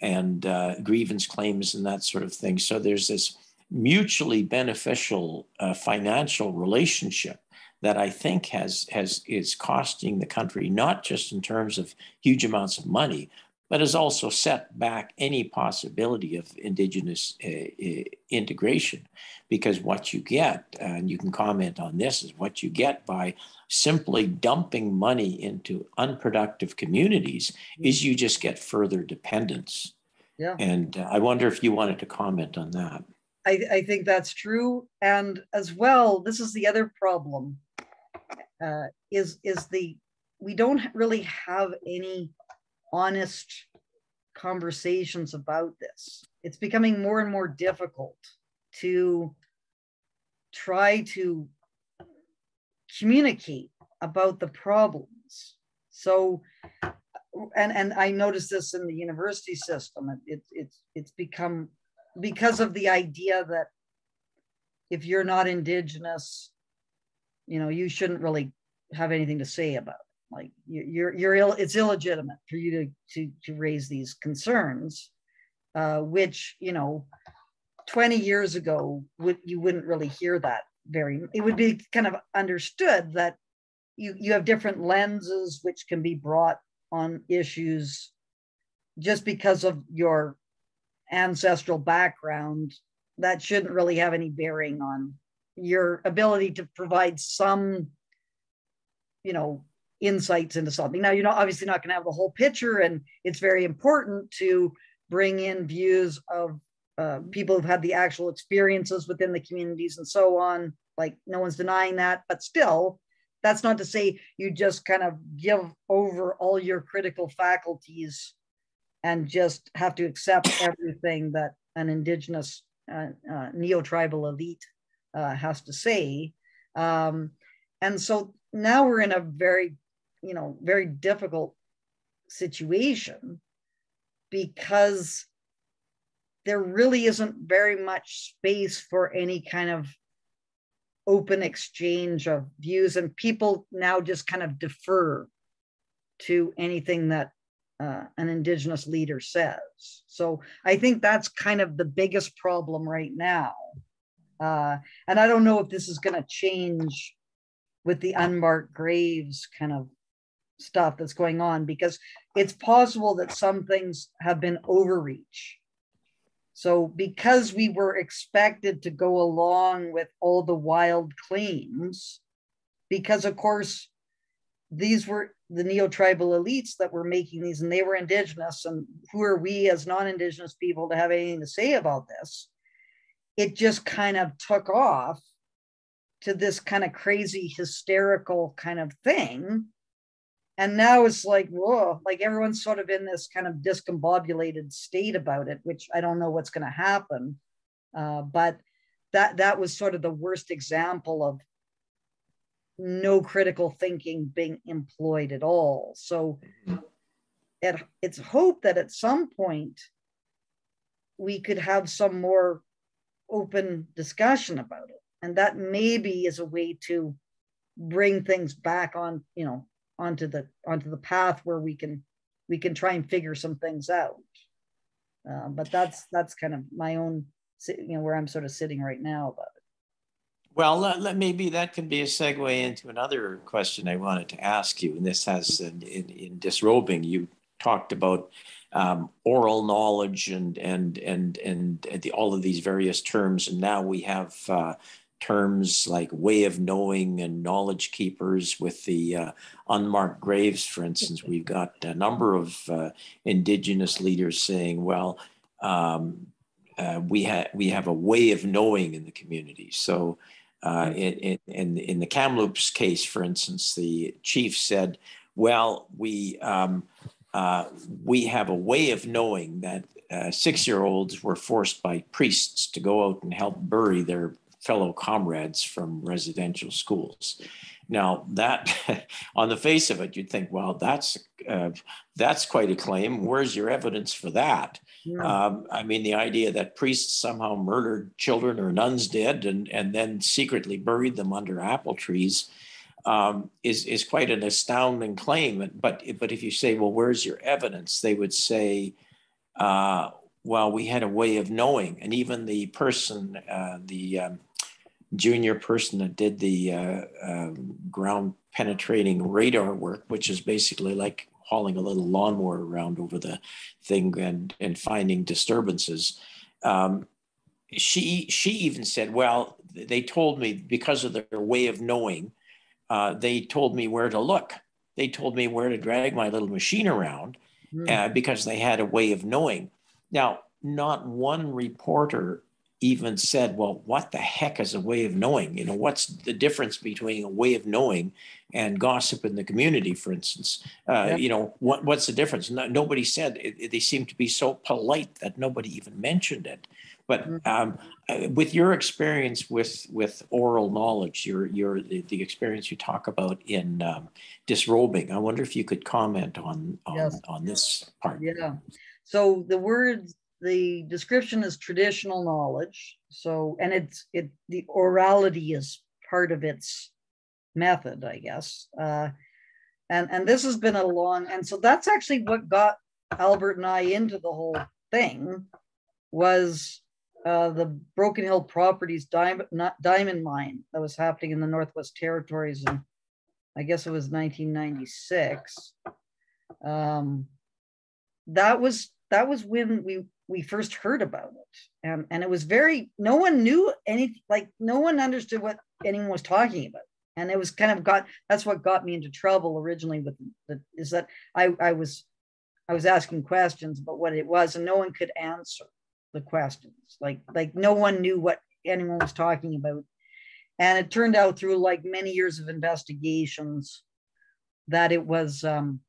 Speaker 2: and uh, grievance claims and that sort of thing. So there's this mutually beneficial uh, financial relationship that I think has has is costing the country not just in terms of huge amounts of money, but has also set back any possibility of indigenous uh, uh, integration. Because what you get and you can comment on this is what you get by simply dumping money into unproductive communities is you just get further dependence. Yeah. And uh, i wonder if you wanted to comment on that.
Speaker 1: I, I think that's true. And as well this is the other problem uh, is is the we don't really have any honest conversations about this. It's becoming more and more difficult to try to communicate about the problems. So, and and I noticed this in the university system. It, it, it's it's become because of the idea that if you're not indigenous, you know, you shouldn't really have anything to say about it like you're you're ill it's illegitimate for you to to to raise these concerns uh, which you know 20 years ago would you wouldn't really hear that very it would be kind of understood that you you have different lenses which can be brought on issues just because of your ancestral background that shouldn't really have any bearing on your ability to provide some you know insights into something. Now, you're not obviously not going to have the whole picture, and it's very important to bring in views of uh, people who've had the actual experiences within the communities and so on. Like, no one's denying that, but still, that's not to say you just kind of give over all your critical faculties and just have to accept everything that an indigenous uh, uh, neo-tribal elite uh, has to say. Um, and so now we're in a very you know very difficult situation because there really isn't very much space for any kind of open exchange of views and people now just kind of defer to anything that uh, an indigenous leader says. So i think that's kind of the biggest problem right now. Uh, and i don't know if this is going to change with the unmarked graves kind of stuff that's going on because it's possible that some things have been overreach. So, because we were expected to go along with all the wild claims, because of course, these were the neo tribal elites that were making these, and they were indigenous. And who are we as non indigenous people to have anything to say about this? It just kind of took off to this kind of crazy, hysterical kind of thing and now it's like whoa like everyone's sort of in this kind of discombobulated state about it which i don't know what's going to happen. Uh, but that that was sort of the worst example of no critical thinking being employed at all. So it, it's hope that at some point we could have some more open discussion about it. And that maybe is a way to bring things back on you know onto the onto the path where we can we can try and figure some things out. Uh, but that's that's kind of my own you know where I'm sort of sitting right now about it.
Speaker 2: Well, let, maybe that can be a segue into another question I wanted to ask you. And this has in, in, in disrobing, you talked about um, oral knowledge and and and and the, all of these various terms, and now we have uh, terms like way of knowing and knowledge keepers with the uh, unmarked graves, for instance. We've got a number of uh, indigenous leaders saying, well, um, uh, we, ha- we have a way of knowing in the community. So uh, in, in, in the Kamloops case, for instance, the chief said, well, we, um, uh, we have a way of knowing that uh, six-year-olds were forced by priests to go out and help bury their fellow comrades from residential schools. Now that, on the face of it, you'd think, well, that's uh, that's quite a claim. Where's your evidence for that? Yeah. Um, I mean, the idea that priests somehow murdered children or nuns did, and and then secretly buried them under apple trees, um, is is quite an astounding claim. But but if you say, well, where's your evidence? They would say, uh, well, we had a way of knowing, and even the person, uh, the um, junior person that did the uh, uh, ground penetrating radar work, which is basically like hauling a little lawnmower around over the thing and, and finding disturbances. Um, she she even said, well, they told me because of their way of knowing, uh, they told me where to look. They told me where to drag my little machine around mm. because they had a way of knowing. Now, not one reporter even said, well, what the heck is a way of knowing? You know, what's the difference between a way of knowing and gossip in the community, for instance? Uh, yeah. You know, what, what's the difference? No, nobody said it, it, they seem to be so polite that nobody even mentioned it. But mm-hmm. um, uh, with your experience with with oral knowledge, your your the, the experience you talk about in um, disrobing, I wonder if you could comment on on, yes. on this part.
Speaker 1: Yeah. So the words the description is traditional knowledge. So, and it's it the orality is part of its method, I guess. Uh, and and this has been a long, and so that's actually what got Albert and I into the whole thing was uh, the Broken Hill Properties diamond diamond mine that was happening in the Northwest Territories, and I guess it was 1996. Um, that was that was when we we first heard about it. Um, and it was very, no one knew any, like no one understood what anyone was talking about. And it was kind of got, that's what got me into trouble originally with the, is that I, I was, I was asking questions about what it was and no one could answer the questions. Like, like no one knew what anyone was talking about. And it turned out through like many years of investigations that it was um,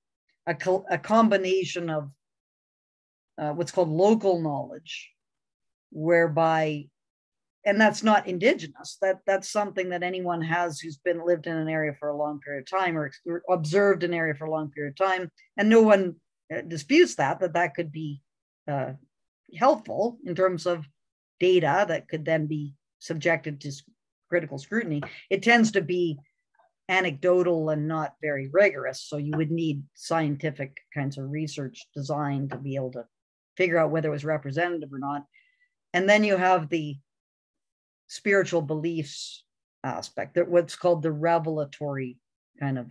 Speaker 1: a, co- a combination of uh, what's called local knowledge, whereby, and that's not indigenous. That that's something that anyone has who's been lived in an area for a long period of time or, or observed an area for a long period of time, and no one uh, disputes that that that could be uh, helpful in terms of data that could then be subjected to critical scrutiny. It tends to be anecdotal and not very rigorous. So you would need scientific kinds of research design to be able to figure out whether it was representative or not. And then you have the spiritual beliefs aspect, that what's called the revelatory kind of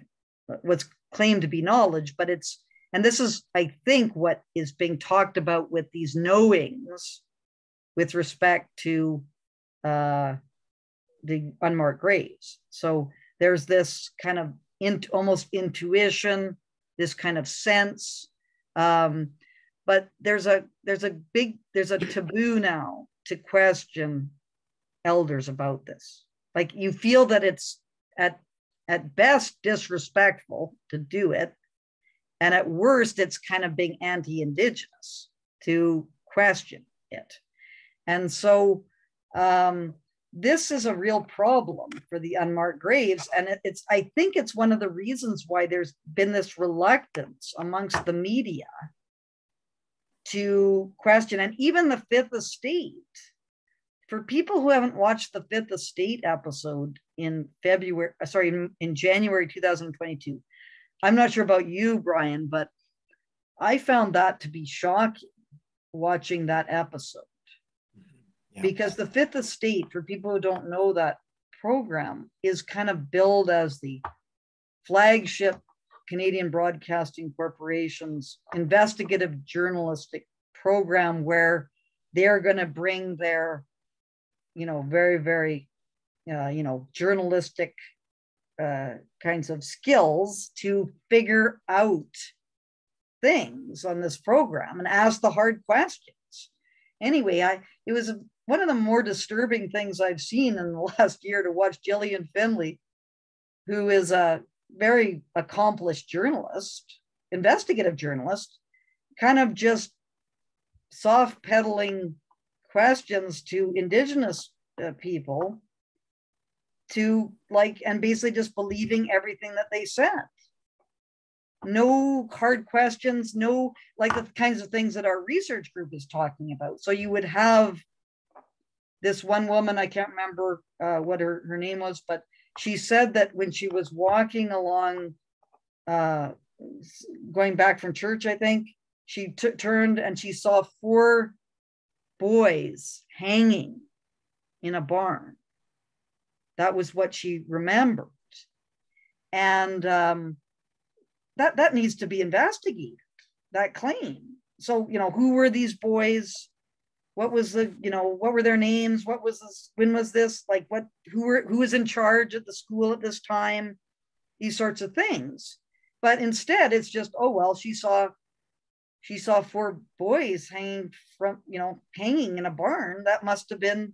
Speaker 1: what's claimed to be knowledge, but it's and this is, I think, what is being talked about with these knowings with respect to uh, the unmarked graves. So there's this kind of in, almost intuition, this kind of sense. Um, but there's a there's a big there's a taboo now to question elders about this. Like you feel that it's at at best disrespectful to do it and at worst it's kind of being anti-indigenous to question it. And so um, this is a real problem for the unmarked graves and it, it's i think it's one of the reasons why there's been this reluctance amongst the media to question, and even the Fifth Estate. For people who haven't watched the Fifth Estate episode in February, uh, sorry, in, in January 2022, I'm not sure about you, Brian, but I found that to be shocking watching that episode. Yeah. Because the Fifth Estate, for people who don't know that program is kind of billed as the flagship Canadian Broadcasting Corporation's investigative journalistic program where they're going to bring their, you know, very, very, uh, you know, journalistic uh, kinds of skills to figure out things on this program and ask the hard questions. Anyway, I it was one of the more disturbing things I've seen in the last year to watch Gillian Findlay, who is a very accomplished journalist, investigative journalist, kind of just soft pedaling questions to indigenous uh, people to like and basically just believing everything that they said. No hard questions no like the kinds of things that our research group is talking about. So you would have this one woman i can't remember uh, what her, her name was but she said that when she was walking along uh, going back from church i think she t- turned and she saw four boys hanging in a barn. That was what she remembered. And um, that, that needs to be investigated, that claim. So, you know, who were these boys? What was the, you know, what were their names? What was this? When was this? Like, what, who were, who was in charge at the school at this time? These sorts of things. But instead, it's just, oh, well, she saw she saw four boys hanging from you know hanging in a barn that must have been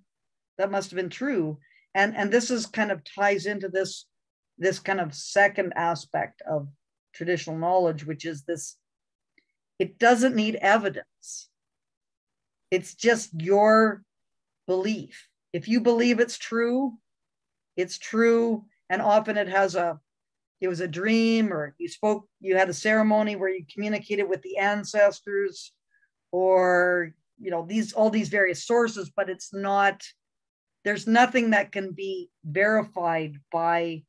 Speaker 1: that must have been true and and this is kind of ties into this this kind of second aspect of traditional knowledge which is this it doesn't need evidence it's just your belief. If you believe it's true it's true. And often it has a it was a dream or you spoke you had a ceremony where you communicated with the ancestors or you know these all these various sources but it's not there's nothing that can be verified by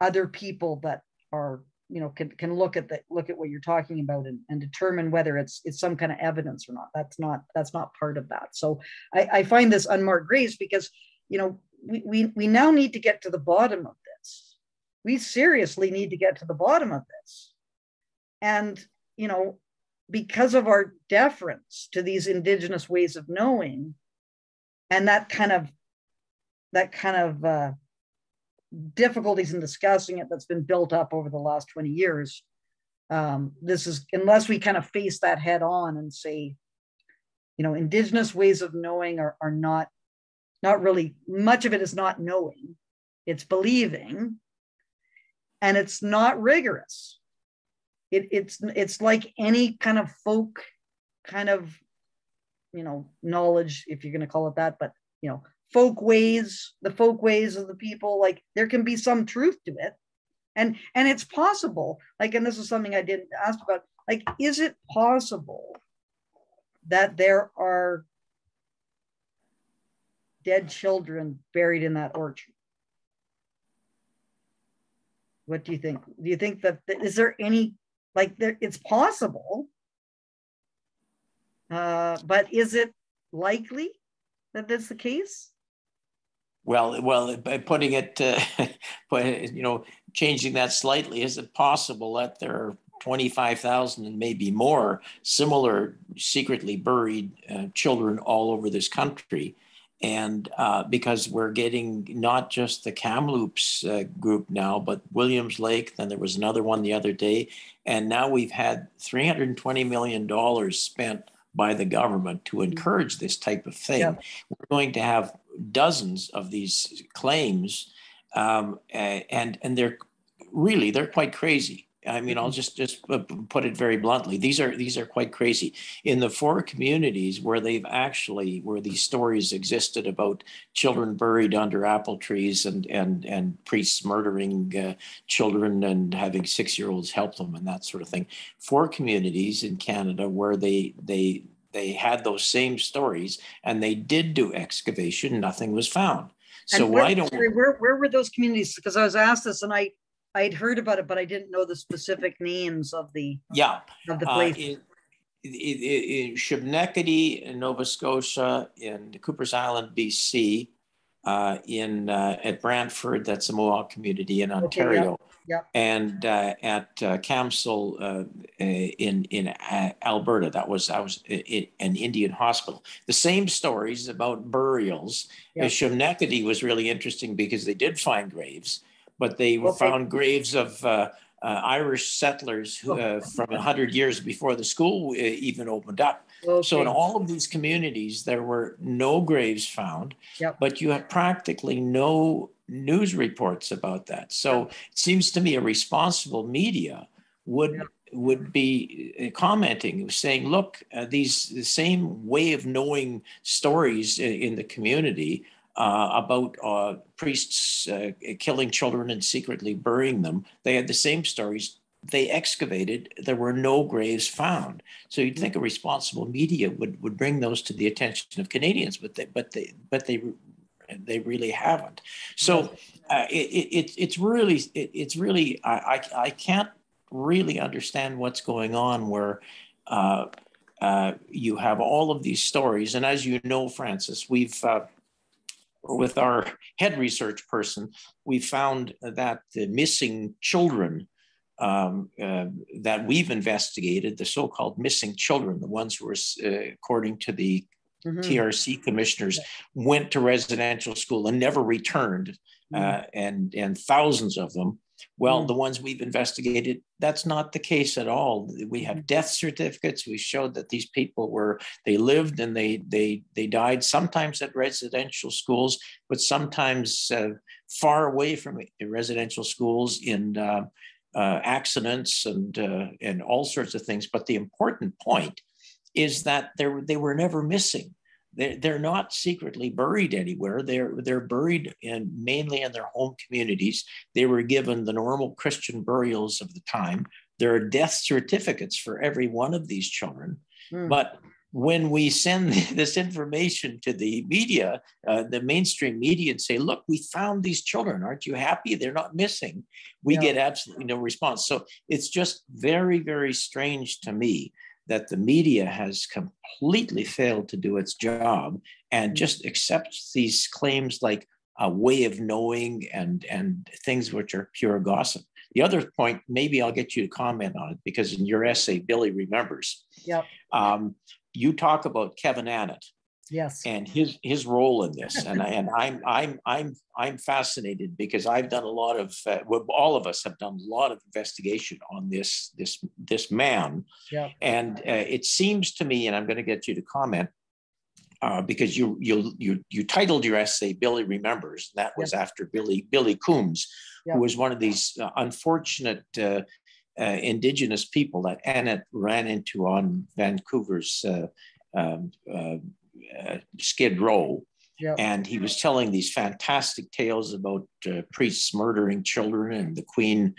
Speaker 1: other people that are you know can, can look at the look at what you're talking about and, and determine whether it's it's some kind of evidence or not. That's not that's not part of that. So i, I find this unmarked grace because you know we, we we now need to get to the bottom of this. We seriously need to get to the bottom of this. And, you know, because of our deference to these indigenous ways of knowing and that kind of that kind of uh, difficulties in discussing it that's been built up over the last 20 years um, this is unless we kind of face that head on and say you know indigenous ways of knowing are, are not not really much of it is not knowing it's believing and it's not rigorous. It, it's it's like any kind of folk kind of you know knowledge if you're going to call it that but you know folk ways the folk ways of the people like there can be some truth to it and and it's possible like and this is something i didn't ask about like is it possible that there are dead children buried in that orchard what do you think? Do you think that is there any like there? It's possible, uh, but is it likely that that's the case?
Speaker 2: Well, well, by putting it, uh, you know, changing that slightly, is it possible that there are 25,000 and maybe more similar secretly buried uh, children all over this country? and uh, because we're getting not just the Kamloops uh, group now, but Williams Lake. Then there was another one the other day, and now we've had 320 million dollars spent by the government to mm-hmm. encourage this type of thing. Yeah. We're going to have dozens of these claims, um, and and they're really they're quite crazy. I mean, I'll mm-hmm. just just put it very bluntly. These are these are quite crazy. In the four communities where they've actually where these stories existed about children buried under apple trees and and and priests murdering uh, children and having six year olds help them and that sort of thing. Four communities in Canada where they they they had those same stories and they did do excavation. Nothing was found. So
Speaker 1: where,
Speaker 2: why don't
Speaker 1: where where were those communities? Because I was asked this and I I'd heard about it, but I didn't know the specific names of the
Speaker 2: yeah
Speaker 1: of the place. Uh,
Speaker 2: in, in, in Nova Scotia, in Kuper Island, BC, uh, in uh, at Brantford, that's a Mohawk community in Ontario,
Speaker 1: okay, yeah.
Speaker 2: and uh, at uh, Camsell uh, in in Alberta. That was I was in, an Indian hospital. The same stories about burials. Yeah. Shubenacadie was really interesting because they did find graves, but they okay. found graves of uh, uh, Irish settlers who, uh, from 100 years before the school uh, even opened up. Okay. So in all of these communities, there were no graves found,
Speaker 1: yep.
Speaker 2: but you have practically no news reports about that. So it seems to me a responsible media would would be uh, commenting, saying, "Look, uh, these the same way of knowing stories in, in the community." Uh, about uh, priests uh, killing children and secretly burying them. They had the same stories they excavated, there were no graves found. So you'd think a responsible media would, would bring those to the attention of Canadians, but they but they but they they really haven't. So uh, it, it, it's really it, it's really I, I, I can't really understand what's going on where uh, uh, you have all of these stories, and as you know, Francis, we've uh, with our head research person, we found that the missing children um, uh, that we've investigated, the so-called missing children, the ones who were, uh, according to the mm-hmm. TRC commissioners, went to residential school and never returned, mm-hmm. uh, and and thousands of them. Well, mm-hmm. the ones we've investigated, that's not the case at all. We have mm-hmm. death certificates. We showed that these people were they lived and they they they died sometimes at residential schools, but sometimes uh, far away from residential schools in uh, uh, accidents and uh, and all sorts of things. But the important point is that they they were never missing. They're, they're not secretly buried anywhere. They're they're buried in mainly in their home communities. They were given the normal Christian burials of the time. There are death certificates for every one of these children, mm. but when we send this information to the media, uh, the mainstream media, and say, look, we found these children. Aren't you happy? They're not missing. We yeah. get absolutely no response. So it's just very, very strange to me that the media has completely failed to do its job and mm-hmm. just accepts these claims like a way of knowing and, and things which are pure gossip. The other point, maybe I'll get you to comment on it because in your essay, Billy remembers.
Speaker 1: Yep.
Speaker 2: Um, you talk about Kevin Annett.
Speaker 1: Yes.
Speaker 2: And his his role in this, and and I'm I'm I'm I'm fascinated because I've done a lot of uh, well, all of us have done a lot of investigation on this this this man.
Speaker 1: Yeah.
Speaker 2: And uh, it seems to me, and I'm going to get you to comment. Uh, because you you you you titled your essay "Billy Remembers." and That was after Billy Billy Coombs, who was one of these uh, unfortunate uh, uh, indigenous people that Annett ran into on Vancouver's uh, um, uh, uh Skid Row.
Speaker 1: Yep.
Speaker 2: And he was telling these fantastic tales about uh, priests murdering children and the Queen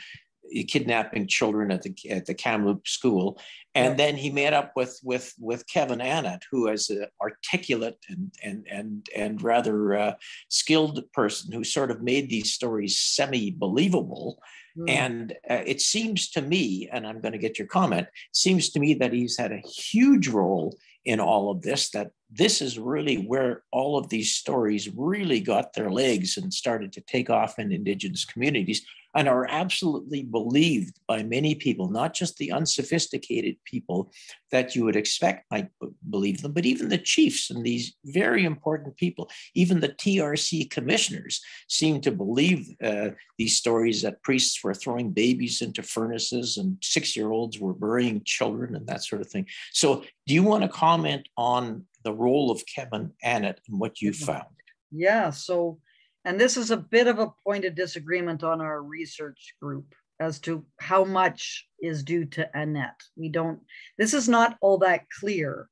Speaker 2: kidnapping children at the at the Kamloops school, and yep. then he met up with with with Kevin Annett, who is an articulate and and and and rather uh, skilled person who sort of made these stories semi believable Mm. And uh, it seems to me, and I'm going to get your comment, seems to me that he's had a huge role in all of this, that this is really where all of these stories really got their legs and started to take off in Indigenous communities and are absolutely believed by many people, not just the unsophisticated people that you would expect might believe them, but even the chiefs and these very important people, even the TRC commissioners seem to believe uh, these stories that priests were throwing babies into furnaces and six year olds were burying children and that sort of thing. So, do you want to comment on the role of Kevin Annett and what you found?
Speaker 1: Yeah. So, and this is a bit of a point of disagreement on our research group as to how much is due to Annett. We don't, this is not all that clear,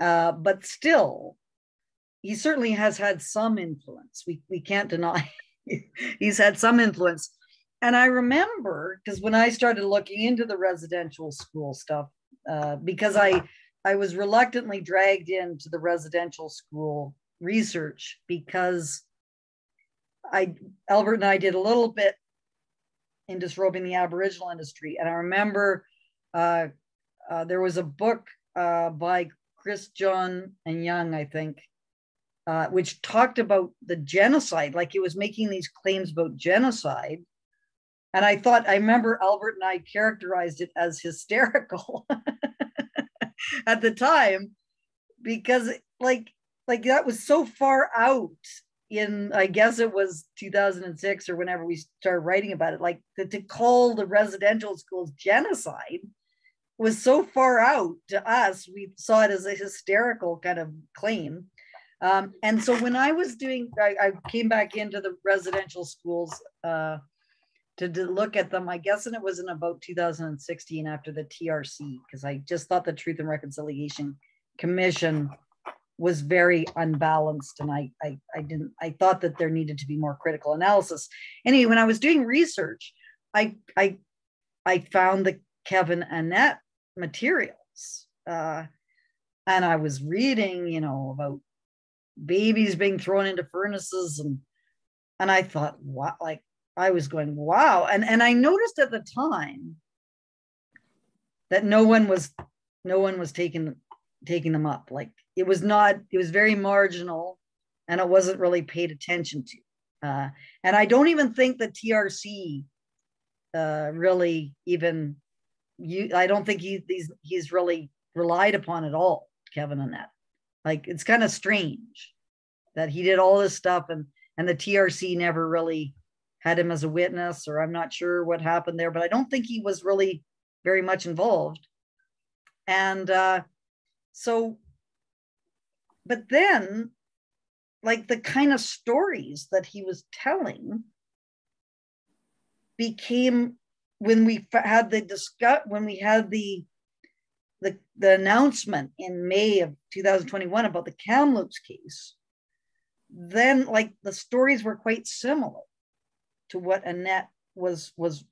Speaker 1: uh, but still, he certainly has had some influence. We, we can't deny he's had some influence. And I remember because when I started looking into the residential school stuff, uh, because I I was reluctantly dragged into the residential school research because I Albert and I did a little bit in disrobing the Aboriginal industry, and I remember uh, uh, there was a book uh, by Chrisjohn and Young, I think, uh, which talked about the genocide, like it was making these claims about genocide. And I thought, I remember Albert and I characterized it as hysterical at the time because, like, like that was so far out in i guess it was 2006 or whenever we started writing about it like to, to call the residential schools genocide was so far out to us we saw it as a hysterical kind of claim. Um, and so when i was doing I, I, came back into the residential schools uh, to, to look at them i guess and it was in about 2016 after the trc because i just thought the truth and reconciliation commission was very unbalanced and I, I i didn't i thought that there needed to be more critical analysis. Anyway when i was doing research i i i found the kevin annett materials uh, and i was reading you know about babies being thrown into furnaces and and i thought what like i was going wow and and i noticed at the time that no one was no one was taking taking them up. Like it was not it was very marginal and it wasn't really paid attention to. Uh, and i don't even think the trc uh, really even you i don't think he, he's he's really relied upon at all kevin annett like it's kind of strange that he did all this stuff and and the trc never really had him as a witness or i'm not sure what happened there but i don't think he was really very much involved. And uh, so but then like the kind of stories that he was telling became when we had the discuss when we had the the, the announcement in May of 2021 about the Kamloops case, then like the stories were quite similar to what Annett was was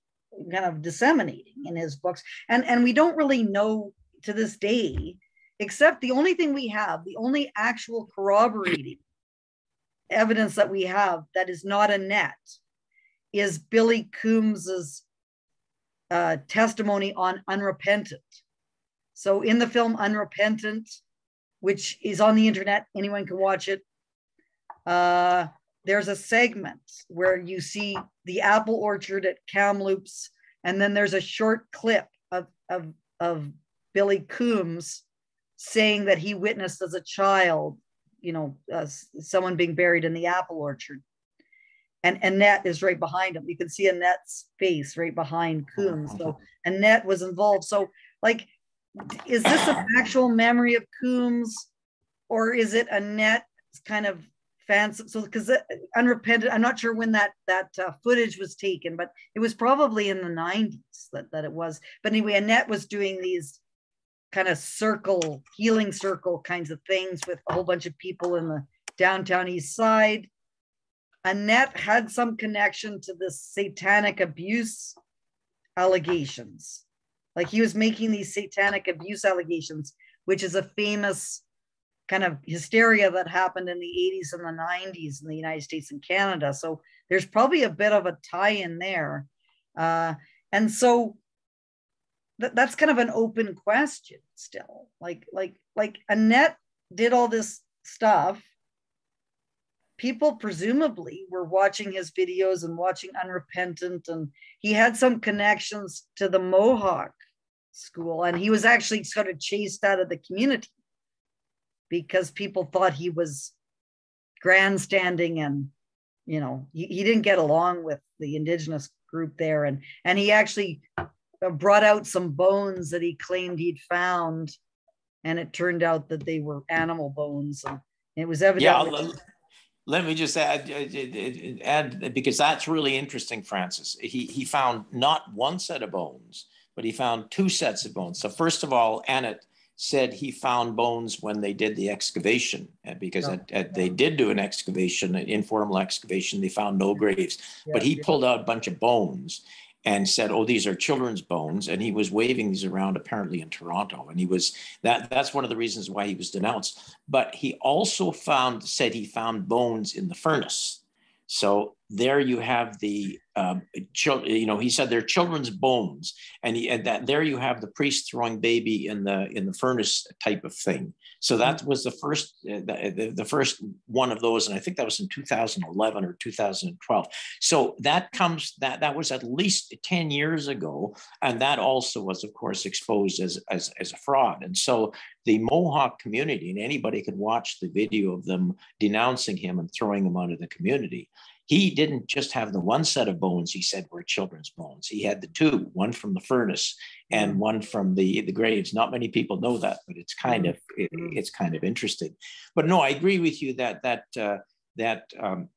Speaker 1: kind of disseminating in his books. And and we don't really know to this day except the only thing we have, the only actual corroborating evidence that we have that is not Annett is Billy Coombs's uh, testimony on Unrepentant. So in the film Unrepentant, which is on the internet, anyone can watch it. Uh, there's a segment where you see the apple orchard at Kamloops, and then there's a short clip of, of, of Billy Coombs saying that he witnessed as a child, you know, uh, someone being buried in the apple orchard. And Annett is right behind him. You can see Annett's face right behind Coombs. So Annett was involved. So, like, is this an actual memory of Coombs, or is it Annett kind of fancy? So, because unrepentant, I'm not sure when that that uh, footage was taken, but it was probably in the 90s that that it was. But anyway, Annett was doing these kind of circle, healing circle kinds of things with a whole bunch of people in the downtown east side. Annett had some connection to the satanic abuse allegations. Like he was making these satanic abuse allegations, which is a famous kind of hysteria that happened in the 80s and the 90s in the United States and Canada. So there's probably a bit of a tie in there. Uh, and so th- that's kind of an open question still. Like, like, like Annett did all this stuff. People presumably were watching his videos and watching Unrepentant, and he had some connections to the Mohawk school, and he was actually sort of chased out of the community because people thought he was grandstanding and you know he, he didn't get along with the indigenous group there and and he actually brought out some bones that he claimed he'd found, and it turned out that they were animal bones. And it was evident.
Speaker 2: Yeah, let me just add, uh, add because that's really interesting, Francis. He he found not one set of bones, but he found two sets of bones. So first of all, Annett said he found bones when they did the excavation uh, because at, at, they did do an excavation, an informal excavation. They found no graves, yeah, but he yeah. pulled out a bunch of bones and said, "Oh, these are children's bones," and he was waving these around apparently in Toronto, and he was that. That's one of the reasons why he was denounced. But he also found said he found bones in the furnace. So there you have the um, you know he said they're children's bones and, he, and that there you have the priest throwing baby in the in the furnace type of thing so that mm-hmm. was the first uh, the, the first one of those and i think that was in 2011 or 2012 so that comes that that was at least 10 years ago and that also was of course exposed as as, as a fraud and so the mohawk community and anybody could watch the video of them denouncing him and throwing him out of the community he didn't just have the one set of bones he said were children's bones. He had the two, one from the furnace and mm. one from the, the graves. Not many people know that, but it's kind of it, mm. it's kind of interesting. But no, I agree with you that that uh, that um,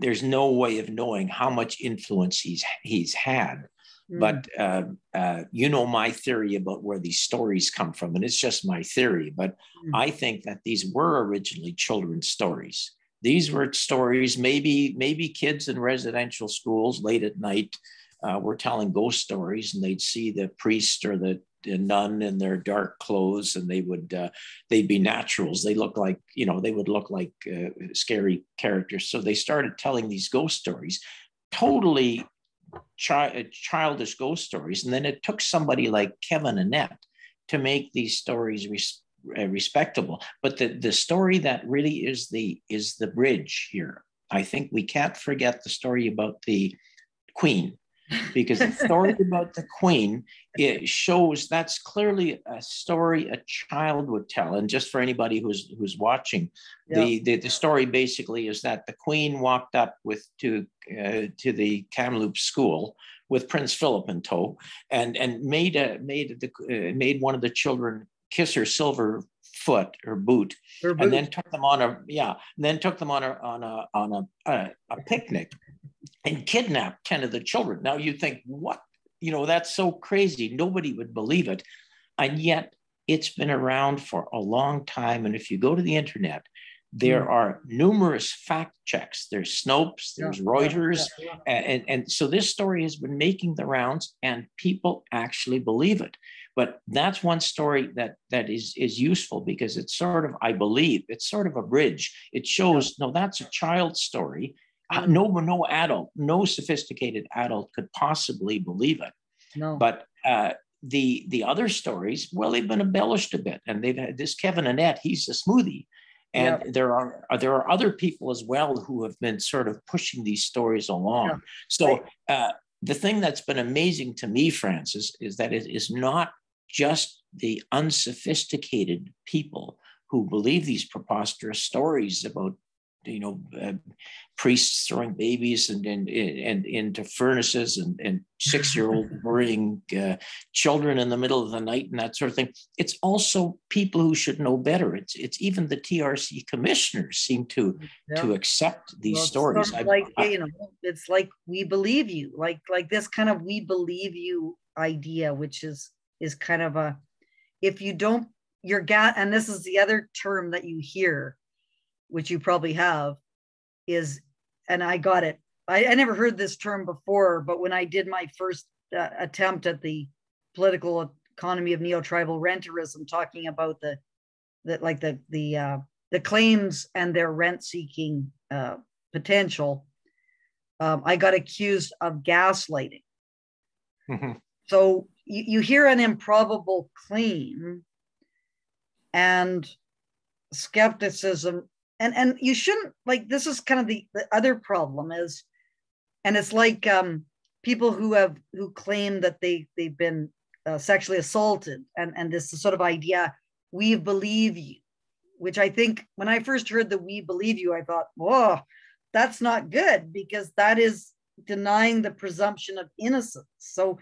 Speaker 2: there's no way of knowing how much influence he's he's had. Mm. But uh, uh, you know my theory about where these stories come from, and it's just my theory. But mm. I think that these were originally children's stories these were stories maybe maybe kids in residential schools late at night uh, were telling ghost stories and they'd see the priest or the, the nun in their dark clothes and they would uh, they'd be naturals. They look like you know they would look like uh, scary characters. So they started telling these ghost stories totally chi- uh, childish ghost stories. And then it took somebody like kevin annett to make these stories res- respectable. But the, the story that really is the is the bridge here. I think we can't forget the story about the queen because the story about the queen it shows that's clearly a story a child would tell and just for anybody who's who's watching yeah. the, the, the story basically is that the queen walked up with to uh, to the kamloops school with prince philip in tow and and made a made the uh, made one of the children kiss her silver foot or boot, boot, and then took them on a yeah, then took them on a on a on a, a, a picnic and kidnapped 10 of the children. Now you think, what? You know, that's so crazy. Nobody would believe it. And yet it's been around for a long time. And if you go to the internet, there mm. are numerous fact checks. There's Snopes, there's yeah, Reuters. Yeah, yeah, and, and so this story has been making the rounds and people actually believe it. But that's one story that that is is useful because it's sort of, I believe, it's sort of a bridge. It shows, no, that's a child's story. Uh. No, no adult, no sophisticated adult could possibly believe it. No. But uh, the the other stories, well, they've been embellished a bit, and they've had this Kevin annett He's a smoothie, and there are there are other people as well who have been sort of pushing these stories along. Yeah. So uh, the thing that's been amazing to me, Francis, is that it is not just the unsophisticated people who believe these preposterous stories about you know uh, priests throwing babies and, and, and into furnaces and, and six year old burying uh, children in the middle of the night and that sort of thing. It's also people who should know better. It's it's even the trc commissioners seem to yeah. to accept these well, stories.
Speaker 1: sort of like I, you know it's like we believe you. Like like this kind of we believe you idea which is is kind of a if you don't your gat and this is the other term that you hear which you probably have is and i got it i, I never heard this term before but when i did my first uh, attempt at the political economy of neo-tribal rentierism talking about the that like the the uh, the claims and their rent seeking uh, potential um, i got accused of gaslighting mm-hmm. so you, you hear an improbable claim and skepticism. And and you shouldn't like this is kind of the, the other problem is and it's like um people who have who claim that they they've been uh, sexually assaulted and and this sort of idea we believe you which i think when i first heard the we believe you i thought whoa that's not good because that is denying the presumption of innocence. So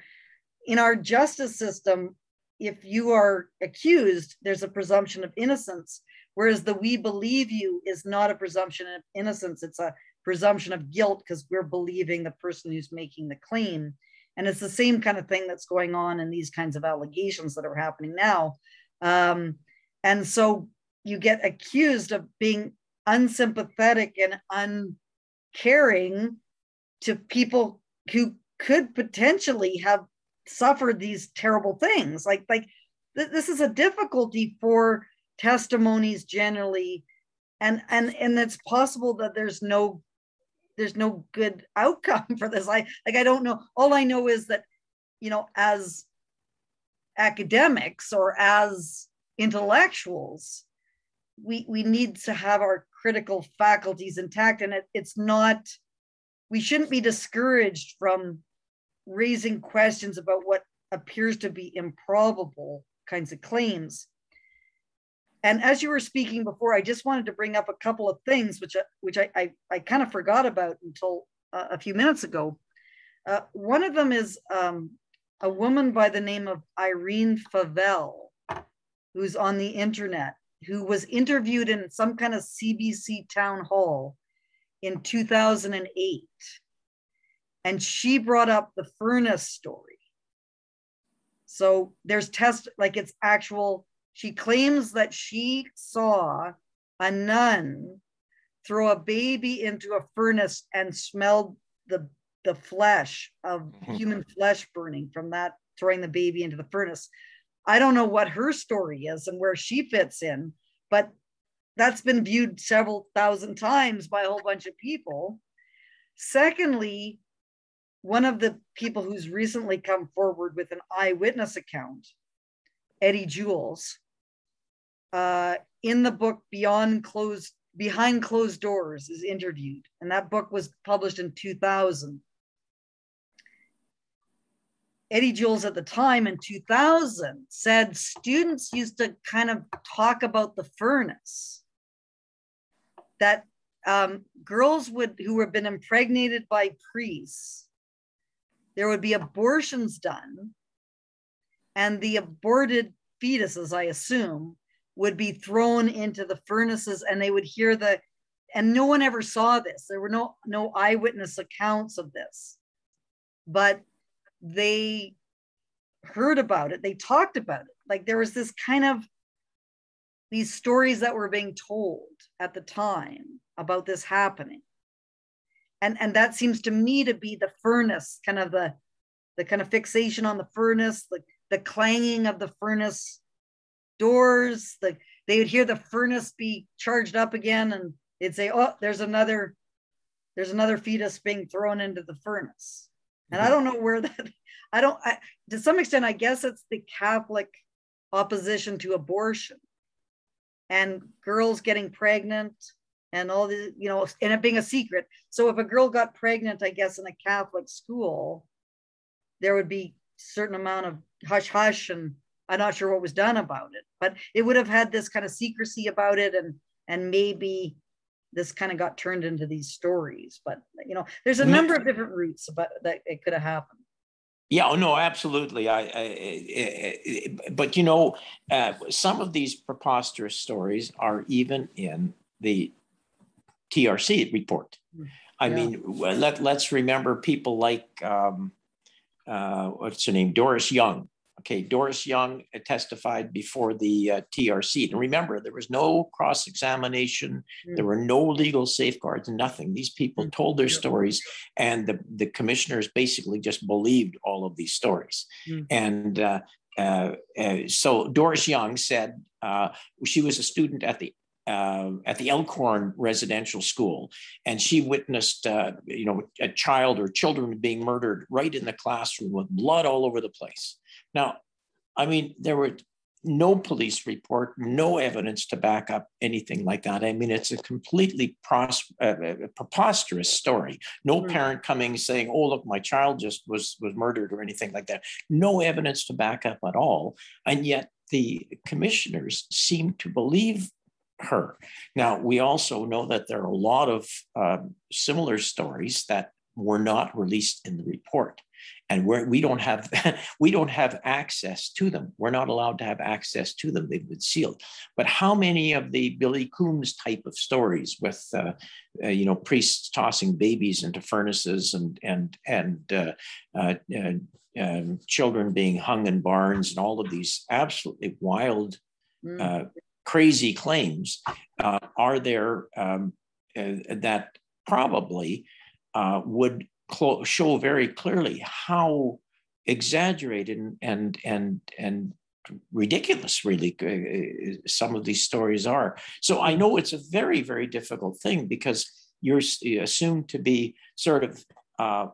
Speaker 1: in our justice system, if you are accused, there's a presumption of innocence, whereas the we believe you is not a presumption of innocence, it's a presumption of guilt because we're believing the person who's making the claim. And it's the same kind of thing that's going on in these kinds of allegations that are happening now. Um, and so you get accused of being unsympathetic and uncaring to people who could potentially have suffered these terrible things like like th- this is a difficulty for testimonies generally and and and it's possible that there's no there's no good outcome for this. I like I don't know. All I know is that, you know, as academics or as intellectuals, we we need to have our critical faculties intact. And it, it's not, we shouldn't be discouraged from raising questions about what appears to be improbable kinds of claims. And as you were speaking before, I just wanted to bring up a couple of things which which I I, I kind of forgot about until uh, a few minutes ago. Uh, one of them is um, a woman by the name of Irene Favel, who's on the internet, who was interviewed in some kind of CBC town hall in 2008. And she brought up the furnace story. So there's test, like it's actual she claims that she saw a nun throw a baby into a furnace and smelled the the flesh of mm-hmm. human flesh burning from that throwing the baby into the furnace. I don't know what her story is and where she fits in, but that's been viewed several thousand times by a whole bunch of people. Secondly, one of the people who's recently come forward with an eyewitness account, Eddie Jules, uh, in the book Beyond Closed Behind Closed Doors is interviewed, and that book was published in 2000. Eddie Jules at the time in 2000 said students used to kind of talk about the furnace that um, girls would who have been impregnated by priests there would be abortions done. And the aborted fetuses i assume would be thrown into the furnaces and they would hear the and no one ever saw this. There were no no eyewitness accounts of this. But they heard about it. They talked about it. Like there was this kind of these stories that were being told at the time about this happening and and that seems to me to be the furnace kind of the the kind of fixation on the furnace the the clanging of the furnace doors. The, they would hear the furnace be charged up again and they'd say, oh, there's another, there's another fetus being thrown into the furnace. And I mm-hmm. don't know where that, I don't, I, to some extent, I guess it's the Catholic opposition to abortion and girls getting pregnant and all the, you know, and it being a secret. So if a girl got pregnant, I guess in a Catholic school, there would be certain amount of hush hush and I'm not sure what was done about it, but it would have had this kind of secrecy about it, and and maybe this kind of got turned into these stories. But you know, there's a mm. number of different routes about that it could have happened.
Speaker 2: Yeah, oh, no, absolutely. I, I, eh, eh, eh, I, I but you know, uh, some of these preposterous stories are even in the TRC report. I yeah. mean, let let's remember people like um, uh, what's her name, Doris Young, Okay, Doris Young testified before the uh, TRC. And remember, there was no cross examination, mm. there were no legal safeguards, nothing. These people mm. told their stories, and the, the commissioners basically just believed all of these stories. Mm. And uh, uh, uh so Doris Young said uh, she was a student at the uh, at the Elkhorn Residential School, and she witnessed, uh, you know, a child or children being murdered right in the classroom with blood all over the place. Now, I mean, there were no police report, no evidence to back up anything like that. I mean, it's a completely pros- uh, uh preposterous story. No mm-hmm. parent coming saying, "Oh, look, my child just was was murdered" or anything like that. No evidence to back up at all, and yet the commissioners seem to believe her. Now, we also know that there are a lot of um, similar stories that were not released in the report and we're, we don't have we don't have access to them. We're not allowed to have access to them. They've been sealed. But how many of the Billy Coombs type of stories with uh, uh, you know priests tossing babies into furnaces and and and uh, uh, uh um, children being hung in barns and all of these absolutely wild, mm. Uh, crazy claims are there um, that probably would cl- show very clearly how exaggerated and and and, and ridiculous really uh, some of these stories are. So i know it's a very very difficult thing because you're assumed to be sort of uh,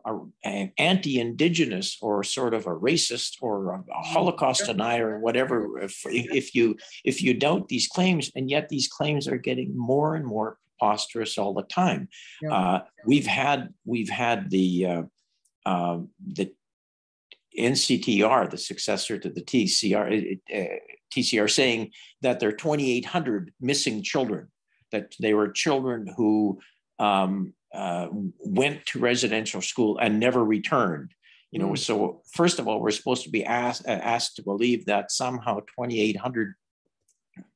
Speaker 2: an anti-indigenous or sort of a racist or a, a Holocaust denier or whatever. If, if you if you doubt these claims, and yet these claims are getting more and more preposterous all the time. Uh, we've had we've had the uh, uh, the NCTR, the successor to the TCR, uh, TCR, saying that there are 2,800 missing children. That they were children who um, uh, went to residential school and never returned. You know, mm. so first of all, we're supposed to be asked, uh, asked to believe that somehow 2,800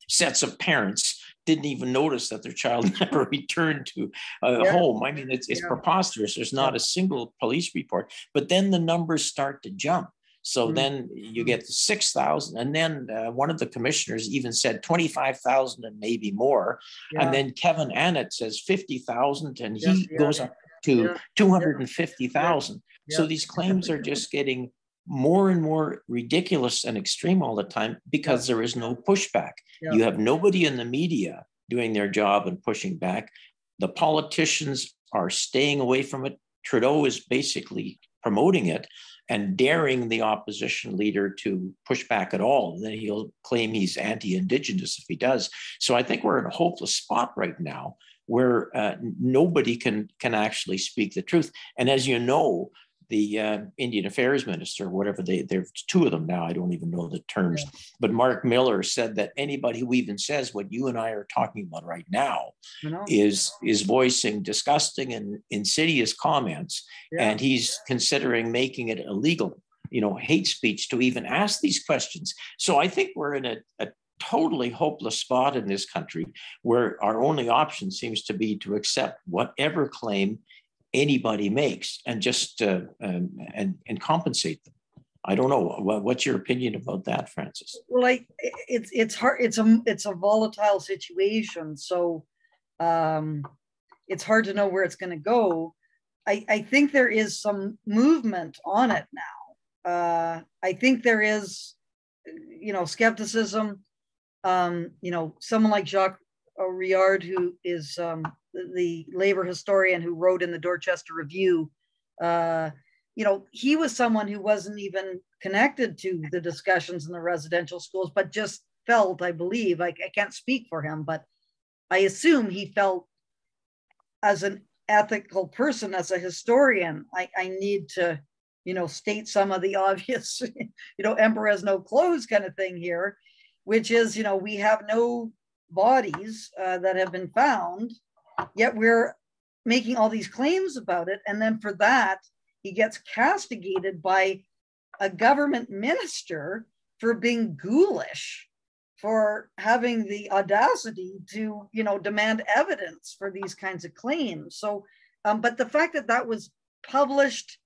Speaker 2: sets of parents didn't even notice that their child never returned to a yeah. home. I mean, it's, it's yeah. preposterous. There's not a single police report, but then the numbers start to jump. So mm-hmm. then you get 6,000. And then uh, one of the commissioners even said 25,000 and maybe more. Yeah. And then Kevin Annett says 50,000 and he yeah, goes up to 250,000. So these claims are just getting more and more ridiculous and extreme all the time because there is no pushback. You have nobody in the media doing their job and pushing back. The politicians are staying away from it. Trudeau is basically promoting it and daring the opposition leader to push back at all. Then he'll claim he's anti Indigenous if he does. So I think we're in a hopeless spot right now where uh, nobody can, can actually speak the truth. And as you know, the uh, Indian Affairs Minister, whatever they, there's two of them now. I don't even know the terms, yeah. but Marc Miller said that anybody who even says what you and I are talking about right now is is voicing disgusting and insidious comments, yeah. and he's considering making it illegal. You know, hate speech to even ask these questions. So I think we're in a, a totally hopeless spot in this country where our only option seems to be to accept whatever claim anybody makes and just uh, um, and and compensate them. I don't know. What's your opinion about that, Francis?
Speaker 1: Well, like it's it's hard. It's a it's a volatile situation, so um, it's hard to know where it's going to go. I, I think there is some movement on it now. Uh, I think there is, you know, skepticism. Um, you know, someone like Jacques Rouillard, who is um, the labor historian who wrote in the Dorchester Review, uh, you know, he was someone who wasn't even connected to the discussions in the residential schools, but just felt, I believe, I, I can't speak for him, but I assume he felt as an ethical person, as a historian, I, I need to, you know, state some of the obvious, you know, emperor has no clothes kind of thing here, which is, you know, we have no bodies uh, that have been found Yet we're making all these claims about it. And then for that, he gets castigated by a government minister for being ghoulish, for having the audacity to, you know, demand evidence for these kinds of claims. So, um, but the fact that that was published,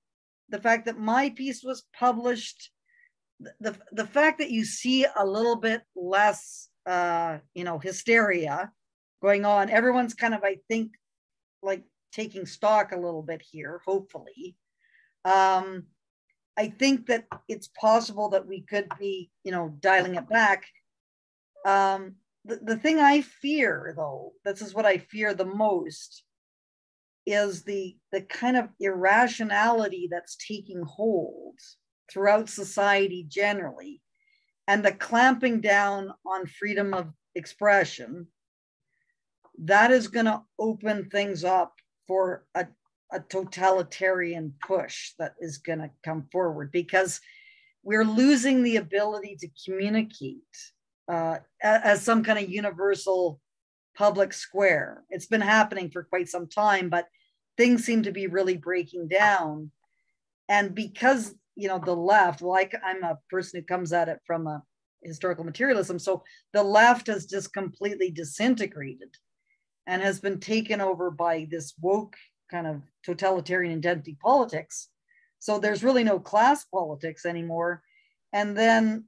Speaker 1: the fact that my piece was published, the, the fact that you see a little bit less, uh, you know, hysteria going on. Everyone's kind of, I think, like taking stock a little bit here, hopefully. Um, I think that it's possible that we could be, you know, dialing it back. Um, the, the thing I fear, though, this is what I fear the most, is the the kind of irrationality that's taking hold throughout society generally, and the clamping down on freedom of expression that is going to open things up for a, a totalitarian push that is going to come forward because we're losing the ability to communicate uh, as some kind of universal public square. It's been happening for quite some time, but things seem to be really breaking down. And because, you know, the left, like I'm a person who comes at it from a historical materialism, so the left has just completely disintegrated and has been taken over by this woke kind of totalitarian identity politics. So there's really no class politics anymore. And then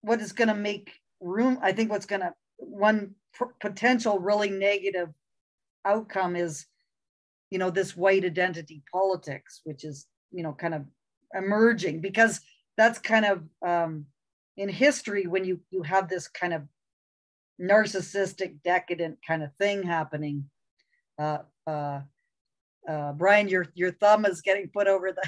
Speaker 1: what is going to make room, I think what's going to, one potential really negative outcome is, you know, this white identity politics, which is, you know, kind of emerging because that's kind of um, in history when you you have this kind of narcissistic, decadent kind of thing happening. Uh, uh, uh, Brian, your your thumb is getting put over the.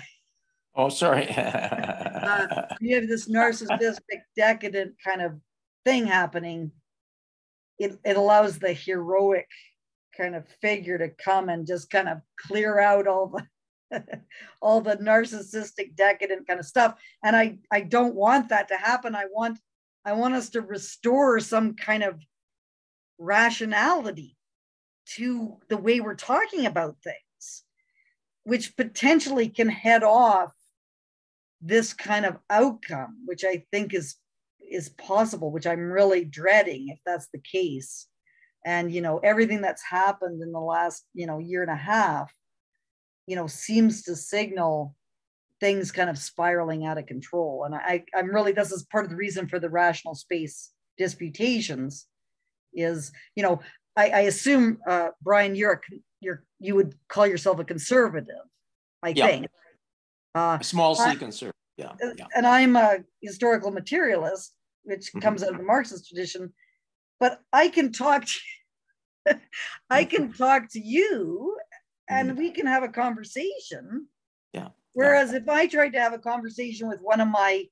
Speaker 2: Oh, sorry.
Speaker 1: uh, you have this narcissistic, decadent kind of thing happening. It it allows the heroic kind of figure to come and just kind of clear out all the all the narcissistic decadent kind of stuff. And i i don't want that to happen. I want i want us to restore some kind of rationality to the way we're talking about things which potentially can head off this kind of outcome which i think is is possible which i'm really dreading if that's the case. And you know everything that's happened in the last you know year and a half you know seems to signal things kind of spiraling out of control and i i'm really this is part of the reason for the rational space disputations is you know i, I assume uh, brian you're a you're you would call yourself a conservative i yeah. think
Speaker 2: uh, small c conservative yeah, uh,
Speaker 1: yeah, and i'm a historical materialist which mm-hmm. comes out of the marxist tradition but i can talk to, i can talk to you and mm-hmm. we can have a conversation.
Speaker 2: Yeah.
Speaker 1: Whereas yeah. if I tried to have a conversation with one of my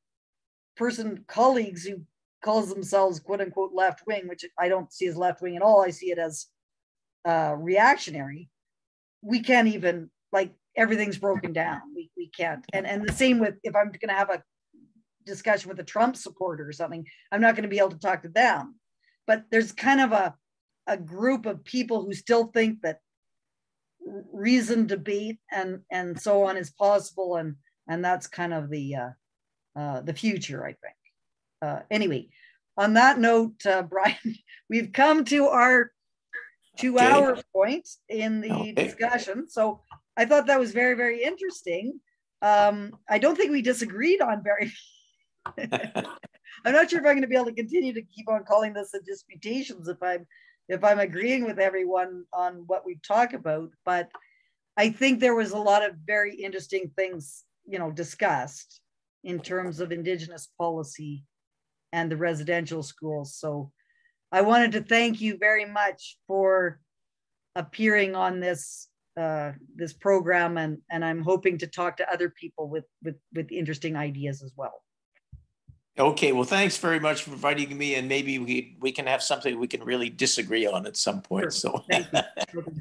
Speaker 1: person colleagues who calls themselves quote unquote left wing, which I don't see as left wing at all, I see it as uh, reactionary. We can't even like everything's broken down. We we can't. And and the same with if I'm going to have a discussion with a Trump supporter or something, I'm not going to be able to talk to them. But there's kind of a a group of people who still think that reasoned debate and and so on is possible and and that's kind of the uh, uh, the future i think uh, anyway on that note uh, brian we've come to our two okay. hour point in the okay. discussion so i thought that was very very interesting um, i don't think we disagreed on very i'm not sure if i'm going to be able to continue to keep on calling this a disputations if i'm if I'm agreeing with everyone on what we talk about, but I think there was a lot of very interesting things, you know, discussed in terms of Indigenous policy and the residential schools. So I wanted to thank you very much for appearing on this uh, this program, and and I'm hoping to talk to other people with with with interesting ideas as well.
Speaker 2: Okay, well, thanks very much for inviting me, and maybe we we can have something we can really disagree on at some point. Sure. So.